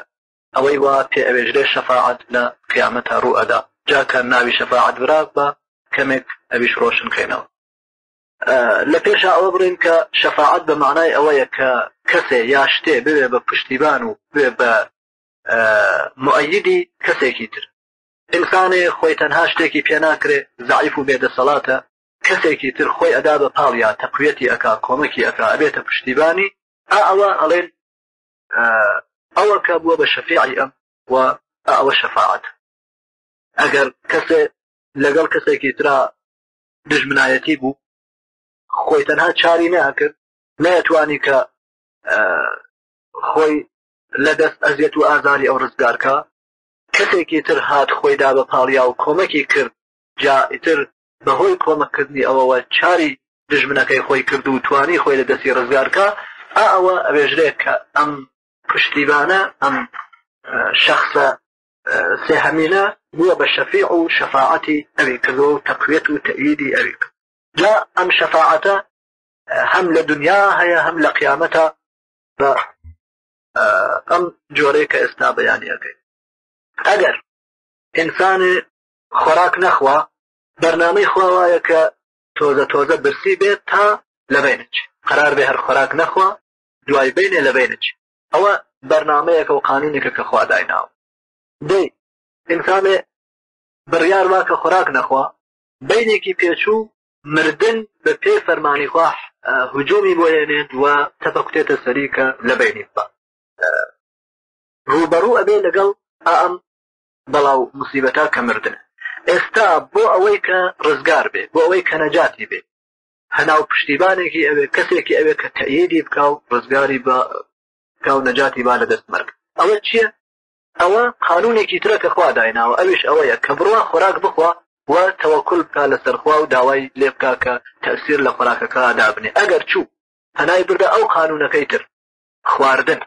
ئەوەی وا پێ ئەوێژرێ شەفاعەت لە قیامەتا ڕوو ئەدا جا کە ناوی شەفاعەت برا با کەمێک ئەویش ڕۆشن کەینەوە لە پێشا ئەوە بڕین کە شەفاعەت بە معنای ئەوەیە کە کەسێ یا شتێ بوێ بە پشتیبان و بێ بە مؤیدی کەسێکی تر ئینسانێ خۆی تەنها شتێکی پێ ناکرێ زعیف و بێدەسەڵاتە کەسێکی تر خۆی ئەدا بە پاڵیا تەقویەتی ئەکا کۆمەکی ئەکا ئەبێتە پشتیبانی ئا ئەوە ئەڵێن ئەوە کە بووە بە شەفیعی ئەم و ئەوە شەفاعت ئەگەر کەسێ لەگەڵ کەسێکی ترا دژمنایەتی بوو خۆی تەنها چاری نەکرد نەتوانی کە خۆی لە دەست ئەزیێت و ئازاری ئەو ڕزگارکە کەسێکی تر هات خۆیدا بە پاڵیا و کۆمەکی کرد جا ئیتر بەهۆی کۆمەک کردنی ئەوەوە چاری دوژمنەکەی خۆی کرد و توانی خۆی لە دەستی ڕزگار کا ئا ئەوە ئەوێژرێ کە ئەم پشتیبانە ئەم شخصە سێهەمینە بووە بە شەفیع و شەفاعەتی ئەوی کردەوە و تەقوێت و تەئیدی ئەوی کرد جا ئەم شەفاعەتە هەم لە دنیا هەیە هەم لە قیامەتە بە ئەم جۆرەی کە ئێستا بەیانیەکەی ئەگەر ئینسانێ خۆراک نەخوا بەرنامەی خوا وایە کە تۆزە تۆزە برسی بێت تا لە بەینچ قەرار بێ هەر خۆراک نەخوا دوای بینێ لە بەینچ ئەوە بەرنمەیەکە و قانونێکە کە خوا دایناوە دەی ئینسانێ بڕیار وا کە خۆراک نەخوا بینێکی پێچوو مردن بە پێ فەرمانی خوا هجومی بۆێنێت و تەپە کوتێتە سەری کە لە بینی بە ڕوبەڕوو ئەبێ لەگەڵ ئەم بەڵاو موسیبەتا کە مردن ئێستا بۆ ئەوەی کە ڕزگار بێ بۆ ئەوەی کە نەجاتی بێ هەناو پشتیبانێکی ئەوێ کەسێکی ئەوێ کە تەعیدی بکە و ڕزگاری بە کاو نەجاتی با لە دەست مەرگ ئەوە چییە ئەوە قانونێکی ترە کە خوا دایناوە ئەوش ئەوەیە کە بڕوا خۆراک بخوا و تەوەکل بکە لە سەرخوا و داوای لێ بکە کە تەسیر لە خۆراکەکە دابنێ ئەگەر چوو هەنای بردە ئەو قانونەکەی تر خواردن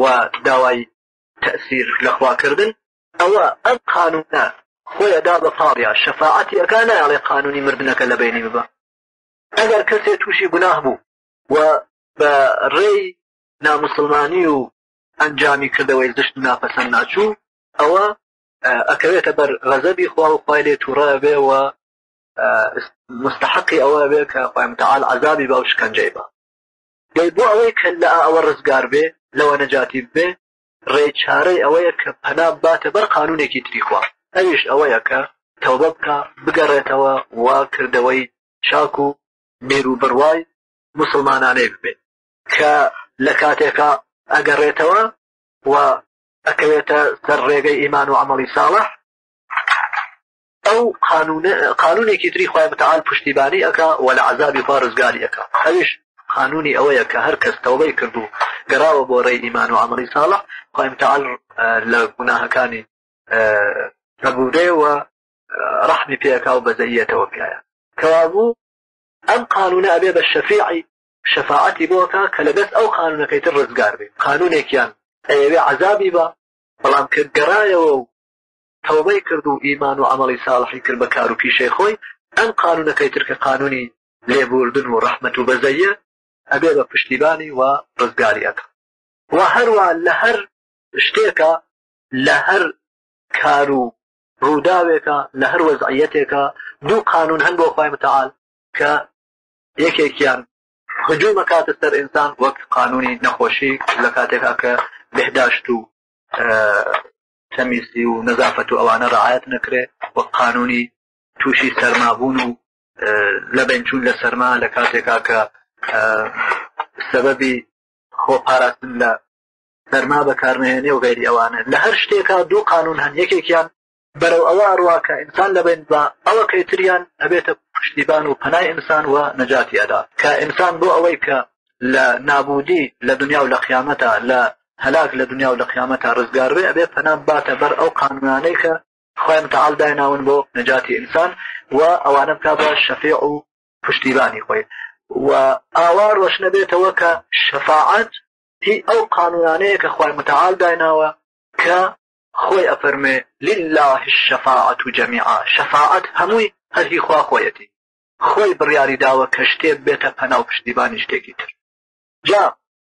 و داوای تەئسیر لە خوا کردن ئەوە ئەم قانونە خۆی ئەدا بە پاڵیا شەفاعەتی ئەکا نایەڵێ قانونی مردنەکە لە بەینی ببە ئەگەر کەسێ تووشی گوناه بوو و بە ڕێی نامسلمانی و ئەنجامی کردەوەی زشت ناپەسەند ناچوو ئەوە ئەکەوێتە بەر غەزەبی خوا و خوای لێ تووڕە بێ و مستحقی ئەوە بێ کە خۆی متعال عذابی بە و شکنجەی بە دەی بۆ ئەوەی کە لە ئەوە ڕزگار بێ لەوە نەجاتی بێ ڕێی چارەی ئەوەیە کە پەنا باتە بەر قانونێکی تریخوا ئەویش ئەوەیە کە تەوبە بکە بگەڕێتەوە وا کردەوەی چاک و مێر و بڕوای مسلمانانەی ببێ کە لە کاتێکا ئەگەڕێتەوە و ئەکەوێتە سەر ڕێگەی ئیمان و ئەمەڵی ساڵح ئەو قانونە قانونێکی تری خوای متعال پشتیبانی ئەکا و لە عەزابی خوا ڕزگاری ئەکا ئەویش قانونی ئەوەیە کە هەر کەس تەوبەی کرد و گەڕاوە بۆ ڕێی ئیمان و عەمەڵی ساڵح خوای متعال لە گوناهەکانی ئەبورێ و ڕەحمی پێکا و بەزەیەتەوە پیاە کەوابوو ئەم قانونە ئەبێ بە شەفیعی شەفاعەتی بۆکە کە لە دەست ئەو قانونەکەی تر ڕزگار بێ قانونێکیان ئەوێ عذابی بە بەڵام کە گەڕایەوە و تەوبەی کرد و ئیمان و عەمەڵی ساڵحی کرد بە کار و پیشەی خۆی، ئەم قانوونەکەی تر کە قانوونی لێبووردن و ڕەحمەت و بەزەییە، ئەبێ بە پشتیبانی و ڕزگاری ئەکا. وە هەروا لە هەر شتێکا، لە هەر کار و ڕووداوێکا، لە هەر وەزعییەتێکا، دوو قانوون هەن بۆ خوای متعال کە یەکێکیان هجووم ئەکاتە سەر ئینسان وەک قانوونی نەخۆشی لە کاتێکا کە بهداشت و تەمیزی و نەزافەت و ئەوانە رەعایەت نەکرێ وەک قانونی تووشی سەرمابوون و لەبەینچوون لە سەرما لە کاتێکا کە سەبەبی خۆ پاراستن لە سەرما بەکارمەهێنێ و غێری ئەوانە لە هەر شتێکا دوو قانون هەن یەکێکیان بەرەو ئەوە ئەڕوا کە ئینسان لەبێن بە ئەوە کەیتریان ئەبێتە پشتیبان و پەنای ئینسان و نەجاتی ئەدا کە ئینسان بۆ ئەوەی کە لە نابودی لە دنیا و لە قیامەتە لە هەلاک لە دونیا و لە قیامەتا رزگار بێ ئەبێ پەنا بباتە بەر ئەو قانونانەی کە خوای متعال دایناون بۆ نەجاتی ئینسان و ئەوانە بکا بە شەفیع و پشتیبانی خۆی و ئاوا رۆشنە بێتەوە کە شەفاعەت هی ئەو قانونانەیە کە خوای متعال دایناوە کە خۆی ئەفەرمێ لله الشفاعة جميعا شەفاعەت هەمووی هەرهی خوا خۆیەتی خۆی بڕیاری داوە کە شتێ بێتە پەنا و پشتیبانی شتێکی تر جا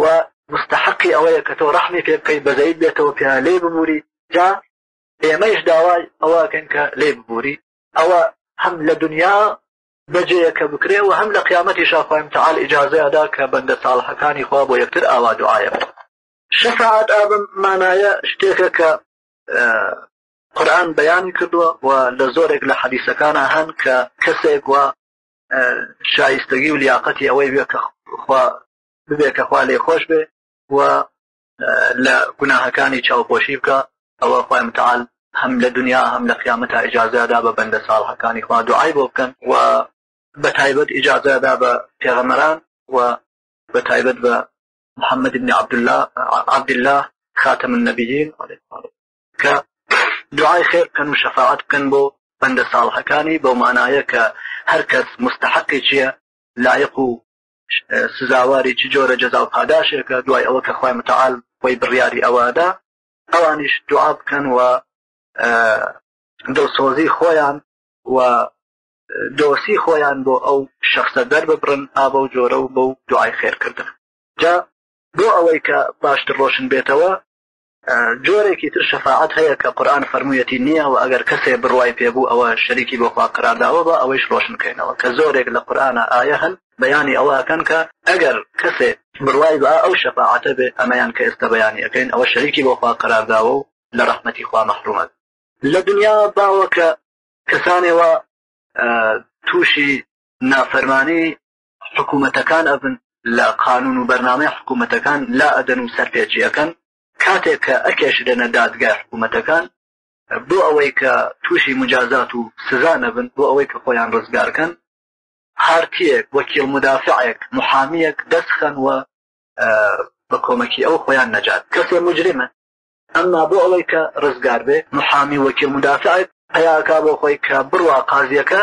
وە مستەحەقی ئەوەیە کە تۆ ڕەحمی پێ بکەی بەزەیت بێتەوە پێ لێی ببووری جا ئێمەیش داوای ئەوەکەن کە لێی ببووری ئەوە هەم لە دنیا بەجێە کە بکرێ و هەم لە قیامەتی شاخوایم تعال ئیجاازەیەدا کە بەندە ساڵحەکانی خوا بۆ یەکتر ئاوا دوعاە شەفاعات ئابم مانایە شتێکە کە قورآن بەیانی کردووە و لە زۆرێک لە حەدیسەکانە هەن کە کەسێک وە شایستگی و لیاقەتی ئەوەی بێ کە خوا ببێ کە خوا لێ خۆش بێ و لە گوناهەکانی چاوپۆشی بکە ئەوە خۆی متعاال هەم لە دنیا هەم لە قیامەت تا ئجازادا بە بەندە ساڵحەکانی خوا دوعای بۆ بکەن و بە تایبەت ئجازادا بە پێغەمەران و بە تایبەت بە محمد بن عبدالله عبدالله خاتم النبیین کە دوعای خێر بکەن و شەفاعت بکەن بۆ بەندە ساڵحەکانی بەو مانایە کە هەر کەس مستحقی چییە لایق و سزاواری چ جۆرە جەزا و پاداشێکە دوای ئەوە کە خخوای متعاال بۆی بڕیاری ئەوەدا ئەوانیش دوعا بکەن و دڵسۆزی خۆیان و دۆسی خۆیان بۆ ئەو شخصە دەر ببرن ئابە و جۆرە و بەو دوعای خێرکردن جا بۆ ئەوەی کە باشتر ڕۆشن بێتەوە جۆرێکی تر شەفاعەت هەیە کە قورئان فەرموویەتی نییە وە ئەگەر کەسێ بڕوای پێ بوو ئەوە شەریکی بۆ خوا قەرار داوە با ئەوەیش ڕۆشن کەینەوە کە زۆرێک لە قورئانا ئایە هەن بەیانی ئەوە ئەکەن کە ئەگەر کەسێ بڕوای بە ئەو شەفاعەتە بێ ئەمەیان کە ئێستا بەیانی ئەکەین ئەوە شەریکی بۆ خوا قەرار داوە و لە ڕەحمەتی خوا مەحروم ئەبێ لە دنیا باوە کە کەسانێ وا تووشی نافەرمانی حکومەتەکان ئەبن لە قانون و بەرنامەی حکومەتەکان لا ئەدەن و سەرپێچی ئەکەن کاتێک کە ئەکێشرێنە دادگای حکومەتەکان بۆ ئەوەی کە تووشی مجازات و سزا نەبن بۆ ئەوەی کە خۆیان ڕزگارکەن پارتیەک وەکیل مدافعێک محامیەک دەستخەن و بە کۆمەکی ئەو خۆیان نەجات کەسێ مجرمە ئەمما بۆ ئەوەی کە ڕزگار بێ محامی وەکیل مدافعێک پیاکا بۆ خۆی کە بڕوا قازیەکە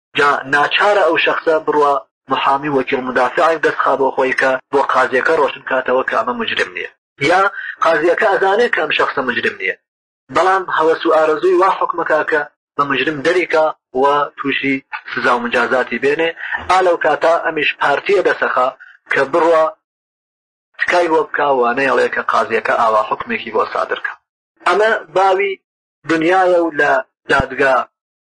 جا ناچارە ئەو شەخسە بڕوا محامی وەکیڵ مدافعێک دەستخا بۆ خۆی کە بۆ قازیەکە ڕۆشن کاتەوە کە ئەمە مجرم نیە یا قازیەکە ئەزانێ کە ئەم شەخسە مجرم نیە بەڵام هەوەس و ئارەزووی وا حوکمە کا کە بە مجرم دەریکا و تووشی سزا و مجازاتی بێنێ ئا لەو کاتە ئەمیش پارتیە دەسەخا کە بڕوا تکای بۆ بکا و نەیەڵێ کە قازیەکە ئاوا حوکمێکی بۆ سادر کا. ئەمە باوی دنیایە و لە دادگا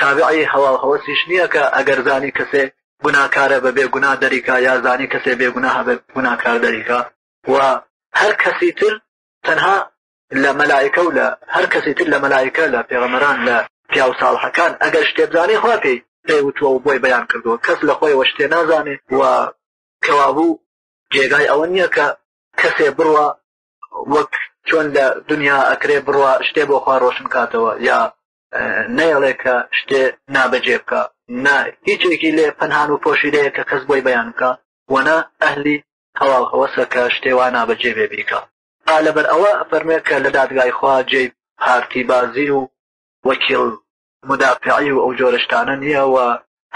تابعی هەوا و هەوەسیش نییە کە ئەگەر زانی کەسێ گوناکارە بە بێ گونا دەریکا یا زانی کەسێ بێ گوناها بە گوناکار دەریکا و هەر کەسی تر تەنها لە مەلایکە و لە هەر کەسی تر لە مەلایکە لە پێغەمەران لە پیاو ساڵحەکان ئەگەر شتێبزانانی خوا پێی پێوتوە و بۆی بەیان کردووە کەس لە خۆی وەشتێ نازانێ و کەوابوو جێگای ئەوە نییە کە کەسێ بڕە وەک چۆن لە دنیا ئەکرێ بڕە شتێ بۆ خوا ڕۆشن کاتەوە یا نەیەڵێ کە شتێ نابەجێ بکە نە هیچێکی لێ پەنهان و پۆشیرەیە کە کەس بۆی بەیان بکە و نە ئەهلی هەواڵ هەوەسە کە شتێ وا نابەجێ بێ بیکا ئا لەبەر ئەوە ئەفەرموێ کە لە دادگای خوا جێی پارتی بازی و وەکیڵ مدافعی و ئەو جۆرە شتانە نییە و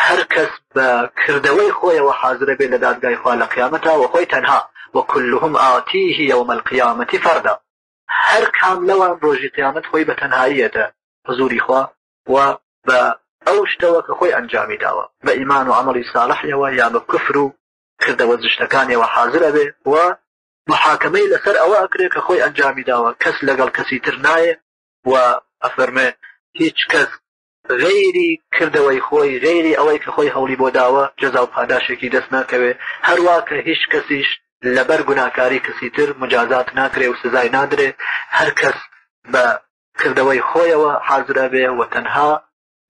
هەر کەس بە کردەوەی خۆیەوە حازرە بێ لە دادگای خوا لە قیامەتا و خۆی تەنها وکلهم آتیه یوم القیامە فردا هەر کام لەوان ڕۆژی قیامەت خۆی بە تەنهایی یەتە حزوری خوا و بە ئەو شتەوە کە خۆی ئەنجامی داوە بە ئیمان و عەمەڵی ساڵحیەوە یا بە کوفر و کردەوە زشتەکانیەوە حازر ئەبێ و محاکەمەی لەسەر ئەوە ئەکرێ کە خۆی ئەنجامی داوە کەس لەگەڵ کەسی تر نایێ و ئەفەرمێ هیچ کەس غەیری کردەوەی خۆی غەیری ئەوەی کە خۆی هەوڵی بۆ داوە جەزا و پاداشێکی دەست ناکەوێ هەروا کە هیچ کەسیش لەبەر گوناکاری کەسی تر موجازات ناکرێ و سزای نادرێ هەر کەس بە کردەوەی خۆیەوە حازر ئەبێ و تەنها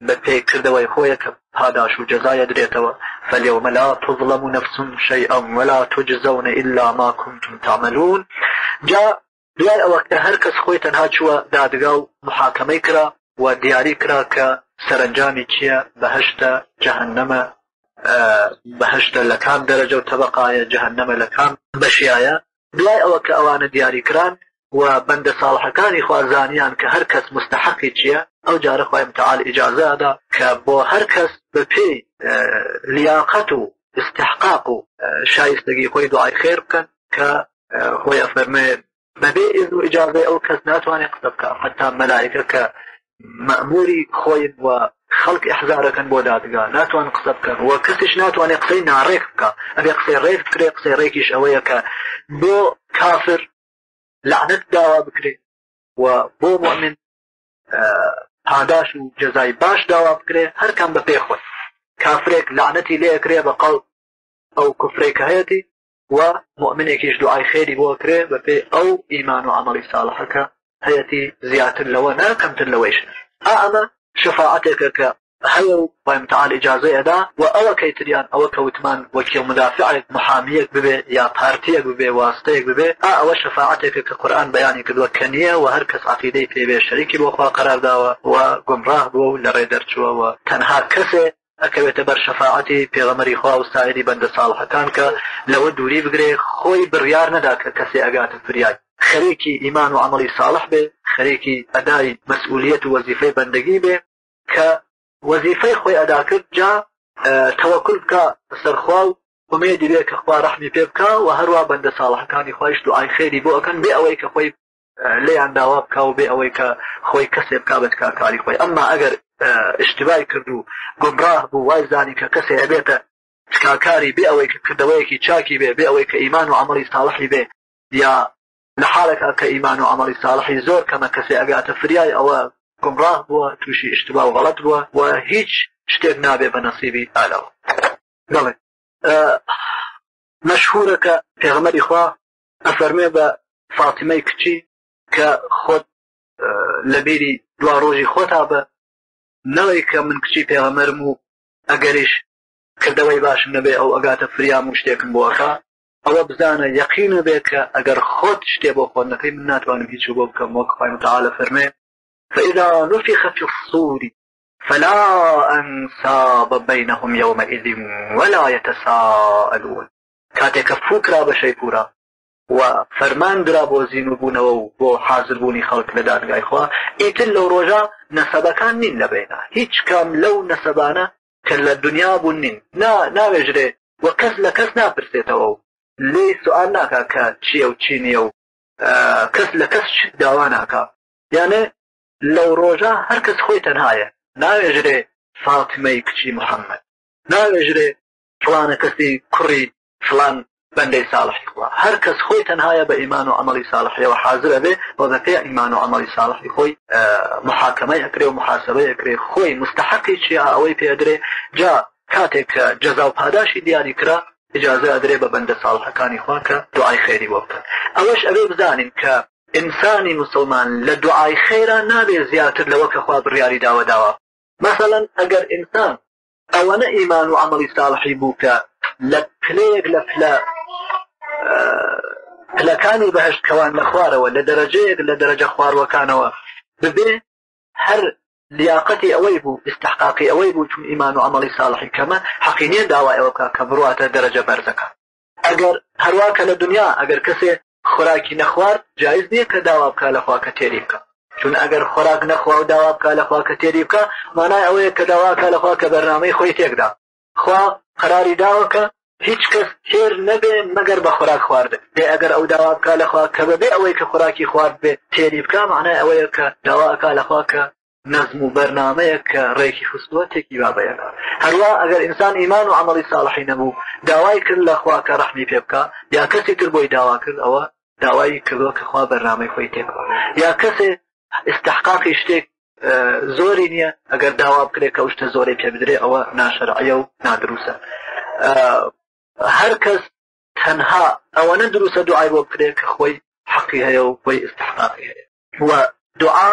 بە پێی کردەوەی خۆیە کە پاداش و جەزا ئەدرێتەوە فالیوم لا تظلم نفس شیئا ولا تجزون الا ما کنتم تعملون جا دوای ئەوە کە هەر کەس خۆی تەنها چووە دادگا و محاکەمەی کرا و دیاری کرا کە سەرەنجامی چییە، بەهەشتە، جەهەنەمە، بەهەشتە لە کام دەرەجە و تەبەقایە، جەهەنەمە لە کام بەشیایە، دوای ئەوە کە ئەوانە دیاری کران و بەندە ساڵحەکانی خوا زانیان کە هەر کەس موستەحەقی چییە، ئەو جارە خوای متعال ئیجازە ئەدا کە بۆ هەر کەس بە پێی لیاقەت و ئیستحقاق و شایستەگی خۆی دوعای خێر بکەن کە خۆی ئەفەرمێت بەبێ ئێز و ئجاازەی ئەو کەس ناتوانێت قسە بکە حتا مەلایکە کە مەموری خۆین وە خەڵک احزارەکەن بۆ دادگا ناتوان قسە بکەن وە کەسیش ناتوانێت قسەی ناڕێک بکە ئەبێ قسەی ڕێک بکرێ قسەی ڕێکیش ئەوەیە کە بۆ کافر لەعنەت داوا بکرێت و بۆ مؤمن پاداش و جەزای باش داوا بکرێ هەرکەم بە پێ خۆن کافرێک لەعنەتی لێکرێ بە قەڵ ئەو کفرێک هەیەتی و مۆمنێکیش دوعای خێری بۆ کرێ بە پێی ئەو ئیمان و عملی ساڵحەکە هەیەتی زیاتر لەوە نا کەمتر لەوەیش ئا ئەمە شەفاعەتێکە کە هەیە و بەمتعاال ئجاازە ئەدا و ئەوە کەیتریان ئەوە کەوتمان وەکیل مدافعێک محامیەک ببێ یا پارتیەک ببێ واستەیەک ببێ ئا ئەوە شەفاعەتێکە کە قورآن بەیانی کردووە کە نییە و هەر کەس عقیدەی پێوێ شەریکی بۆخوا قەرارداوە و گمڕاه بووە و لەڕێ دەرچووەوە تەنها کەسێ ئەکەوێتە بەر شەفاعەتی پێغەمبەری خوا و سایری بەندە ساڵحەکان کە لەوە دووری بگرێ خۆی بڕیار نەدا کە کەسێ ئەگاتە فریای، خەریکی ئیمان و عەمەڵی ساڵح بێ، خەریکی ئەدای مەسئولیەت و وەزیفەی بەندەگی بێ، کە وەزیفەی خۆی ئەدا کرد جا تەوەکول بکا بەسەر خوا و ئومێدی بێ کە خوا رەحمی پێ بکا و هەروا بەندە ساڵحەکانی خوایش دوعای خێری بۆ ئەکەن بێ ئەوەی کە خۆی لێیان داوا بکا و بێ ئەوەی کە خۆی کەسێ بکا بە تکاکاری خۆی ئەمما ئەگەر ئشتبای کرد و گمڕاه بوو وای زانی کە کەسێ ئەبێتە تکاکاری بێ ئەوەی کە کردەوەیەکی چاکی بێ بێ ئەوەی کە ئیمان و ئەمەڵی ساڵحی بێ یا لە حالەکە کە ئیمان و ئەمەڵی ساڵحی زۆر کەمە کەسێ ئەگاتە فریای ئەوە گمڕاه بووە تووشی ئشتبا و غەڵت بووە و هیچ شتێک نابێ بە نەسیبی ئالەوە دەڵێ مەشهورە کە پێغمەری خوا ئەفەرمێ بە فاتیمەی کچی کە خۆت لە بیری دوا ڕۆژی خۆتا بە نەوەی کە من کچی پێغەمەرم و ئەگەریش کردەوەی باشم نەبێ ئەو ئەگاتە فریام و شتێکم بۆ ئەخا ئەوە بزانە یەقینە بێ کە ئەگەر خۆت شتێ بۆ خۆت نەکەی من ناتوانم هیچ بۆ بکەم وەک خی متعاالە فەرمێ فإذا نفخ في الصور فلا أنساب بينهم يومئذ ولا يتساءلون کاتێک کە فوو کرا بە شەیپوورە و فەرمان درا بۆ زینوو بوونەوە و بۆ حازر بوونی خەڵک لە دادگای خوا، ئیتر لەو ڕۆژە نەسەبەکان نین لە بەینا، هیچ کام لەو نەسەبانە کە لە دنیا بوون نین، نا ناوێژرێ و کەس لە کەس ناپرسێتەوە و لێی سوئال ناکا کە چییە و چی نییە و کەس لە کەس شت داوا ناکا، یانێ لەو ڕۆژە هەر کەس خۆی تەنهایە، ناوێژرێ فاتمەی کچی محەمەد، ناوێژرێ فڵانە کەسی کوڕی فڵان بەندەی ساڵحی خوا هەر کەس خۆی تەنهاە بە ئیمان و ئەمەڵی ساڵحیەوە حاضر ئەبێ و بە پێ ئیمان و ئەمەڵی ساڵحی خۆی محاکەمەی ئەکرێ و محاسبەی ئەکرێ خۆی مستحقی چیا ئەوەی پێدرێ جا کاتێک کە جەزا و پاداشی دیاری کرا اجازە ئەدرێ بە بەندە ساڵحەکانی خوا کە دوعای خێری بۆ بکەن ئەوەش ئەوێ بزانین کە ئینسانی مسلمان لە دوعای خێرا نابێ زیاتر لەوە کە خوا بڕیاری داوە داوا مثلا ئەگەر ئینسان ئەوەنە ئیمان و عەمەڵی ساڵحی بوو کە لە پلەیەک لە پلە پلەکانی بەهشت کەوان لە خوارەوە لە دەرەجەیەک لە دەرەجە خواروەکانەوە ببێ هەر لیاقەتی ئەوەی بوو استحقاقی ئەوەی بوو چون ئیمان و عملی ساڵحی کەمە حەقینێ داوای ئەوە بکە کە بڕاتە دەرەجە بەرزەکە ئەگەر هەروا کە لە دونیا ئەگەر کەسێ خۆراکی نەخوارد جایز نییە کە داوا بکا لە خوا کە تێری بکا چون ئەگەر خۆراک نەخوا و داوا بکا لە خوا کە تێری بکا مانای ئەوەیە کە داوا کا لە خوا کە بەرنامەی خۆی تێکدا خوا قەراری داوە کە هیچ کەس تێر نەبێ مەگەر بە خۆراک خواردن دێ ئەگەر ئەو داوا بکا لە خوا کە بەبێ ئەوەی کە خۆراکی خوارد بێ تێری بکا مانای ئەوەیە کە داوا ئەکا لە خوا کە نەزم و بەرنامەیەک کە ڕێکی خستووە تێکی وا بەیەنا هەروە ئەگەر ئینسان ئیمان و عملی ساڵحی نەبوو داوای کرد لە خوا کە ڕحمی پێ بکە یا کەسی تر بۆی داوا کرد ئەوە داوای کردووە کە خوا بەرنامەی خۆی تێکەوە یا کەسێ استحقاقی شتێک زۆری نییە ئەگەر داوا بکرێت کە شتە زۆری پێ بدرێ ئەوە ناشرعە و نادروسە هەر کەس تەنها ئەوەنە دروسە دوعای بۆ بکرێت کە خۆی حەقی هەیە و خۆی استحقاقی هەیە و دوعا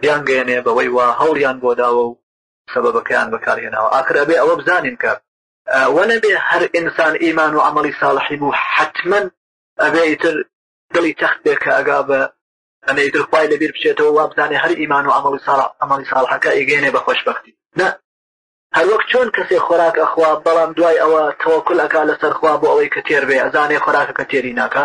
بیانگەیەنێ بەوەی وا هەوڵیان بۆ داوە و سەبەبەکەیان بەکارهێناوە ئاخر ئەبێ ئەوە بزانین کە ئەوە نەبێ هەر ئینسان ئیمان و عملی ساڵحی بوو حتممە ئەبێ ئیتر دڵی تەخت بێ کە ئەگا بە ئەمەی دڵخوای لەبیر بچێتەوە وابزانێ هەر ئیمان و ئەمەڵی ساڵ ئەمەڵی ساڵحەکە ئیگەێنێ بە خۆشببختی نە هەروەک چۆن کەسێ خۆراک ئەخوا بەڵام دوای ئەوە تەوەکل ئەکا لەسەر خوا بۆ ئەوەی کە تێربێ ئەزانێ خۆراکەکە تێری ناکە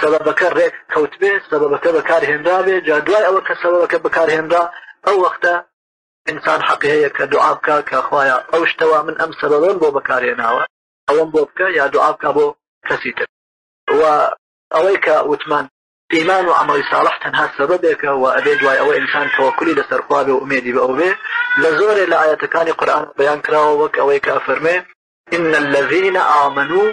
سەبەبەکە ڕێک کەوتبێ سەبەبەکە بەکار هێنرابێ جا دوای ئەوە کە سەبەبەکە بەکار هێنرا ئەو وەختە ئینسان حەقی هەیە کە دوعا بکە کە خوایە ئەو شتەوە من ئەم سەبەبەم بۆ بەکارێناوە ئەوەم بۆ بکە یا دوعا بکە بۆ کەسی تر و ئەوەی کە وتمان ئیمان و ئەمەڵی ساڵح تەنها سەبەبێکە و ئەبێ دوای ئەوە ئینسان تەوەکلی لەسەر خوا بێ و ئومێدی بە ئەو بێ لە زۆرێ لە ئاەتەکانی قورآن بەیان کراوە وەک ئەوەی کە فەرمێ إن الذين آمنوا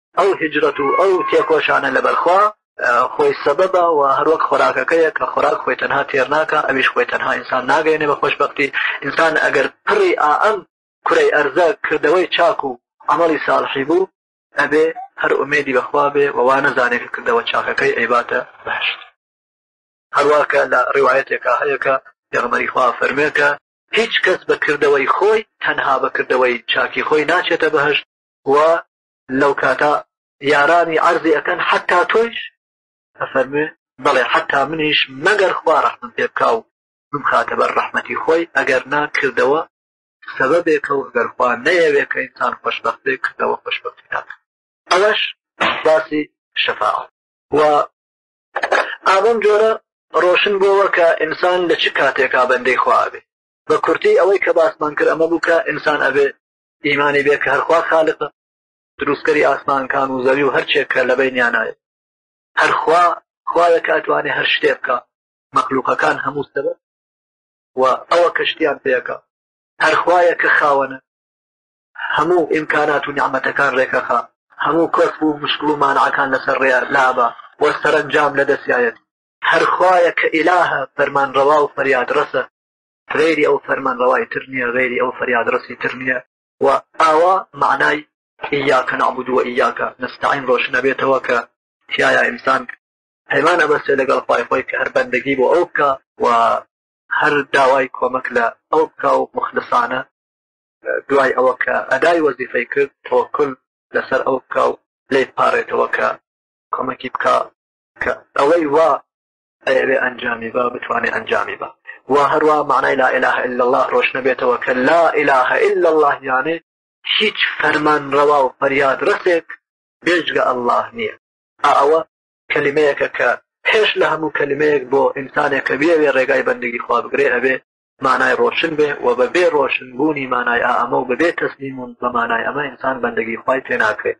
ئەو هیجرەت و ئەو تێکۆشانە لەبەر خوا خۆی سەبەبە و هەروەک خۆراکەکەیە کە خۆراک خۆی تەنها تێر ناکە ئەویش خۆی تەنها ئینسان ناگەێنێ بە خۆشببختی ئینسان ئەگەر پڕی ئائەم کورەی ئەرزە کردەوەی چاک و ئەمەڵی ساڵحی بوو ئەبێ هەر ئومێدی بەخوا بێ وەوا نەزانێت کردەوە چاکەکەی ئەیباتە بەهشت هەرواکە لە ڕواەتێکا هەیەکە پێغمەری خوا فەرمێکە هیچ کەس بەکردەوەی خۆی تەنها بەکردەوەی چاکی خۆی ناچێتە بەهشت و لەو کاتە یارانی عەرزی ئەکەن حتا تۆیش ئەفەرمێ بەڵێ حتا منیش مەگەر خوا ڕەحمم پێ بکا و بمخاتە بەر ڕەحمەتی خۆی ئەگەر نا کردەوە سەبەبێکە و ئەگەر خوا نەیەوێ کە ئینسان خۆشبەخت بێ کردەوە خۆشبەختی ناکە ئەوەش باسی شەفا و ئابم جۆرە ڕۆشن بۆەوە کە ئینسان لە چ کاتێکا بەندەی خواابێ بە کورتی ئەوەی کە باسمان کرد ئەمە بوو کە ئینسان ئەبێ ئیمانی بێ کە هەرخوا خالق دروستکەری ئاسمانکان و زەوی و هەرچێک کە لە بینیانایە هەرخوا خوایە کە ئەتوانێ هەر شتێ بکە مەخلوقەکان هەموو سەبەر و ئەوە کە شتیان پێەکە هەرخوایە کە خاوەنە هەموو ئیمکانات و نیعممەتەکان ڕێکەخا هەموو کۆس بوو مشکل و مانعەکان لەسەر ڕێ لابە و سەرنجام لە دەستایەت هەرخوایە کە ئیلاهە فەرمانڕەوا و فەریاد ڕەسە غەیری ئەو فەرمانڕەوای تر نییە غەیری ئەو فەریادڕەسی تر نییە و ئاوا معنای ئیاکە نەعبود و ئیاکە نەستعین ڕۆشنە بێتەوە کە تایە ئینسان پەیمان ئەبەستێ لەگەڵ خوای خۆی کە هەر بەندگی بۆ ئەو بکە و هەر داوای کۆمەک لە ئەو بکە و مخلسانە دوای ئەوە کە ئەدای وەزیفەی کرد تۆکل لەسەر ئەو بکە و لی پارێتەوە کە کۆمەکی بکە کە ئەوەی وا ئەیەوێ ئەنجامی با بتوانێ ئەنجامی با وا هەروە معنای لا إله إلا الله ڕۆشنە بێتەوە کە لا إله إلا الله یانێ هیچ فەرمان ڕەوا و فەریاد ڕسێک بێجگە ئەلله نییە ئا ئەوە کەلیمەیەکە کە پێش لە هەموو کەلیمەیەک بۆ ئینسانێک کە بێوێ ڕێگای بەندگی خوا بگرێ ئەبێ مانای ڕۆشن بێ و بە بێ ڕۆشن بوونی مانای ئامە و بەبێ تەسلیمون بە مانای ئەمە ئینسان بەندگی خی پێ ناکرێت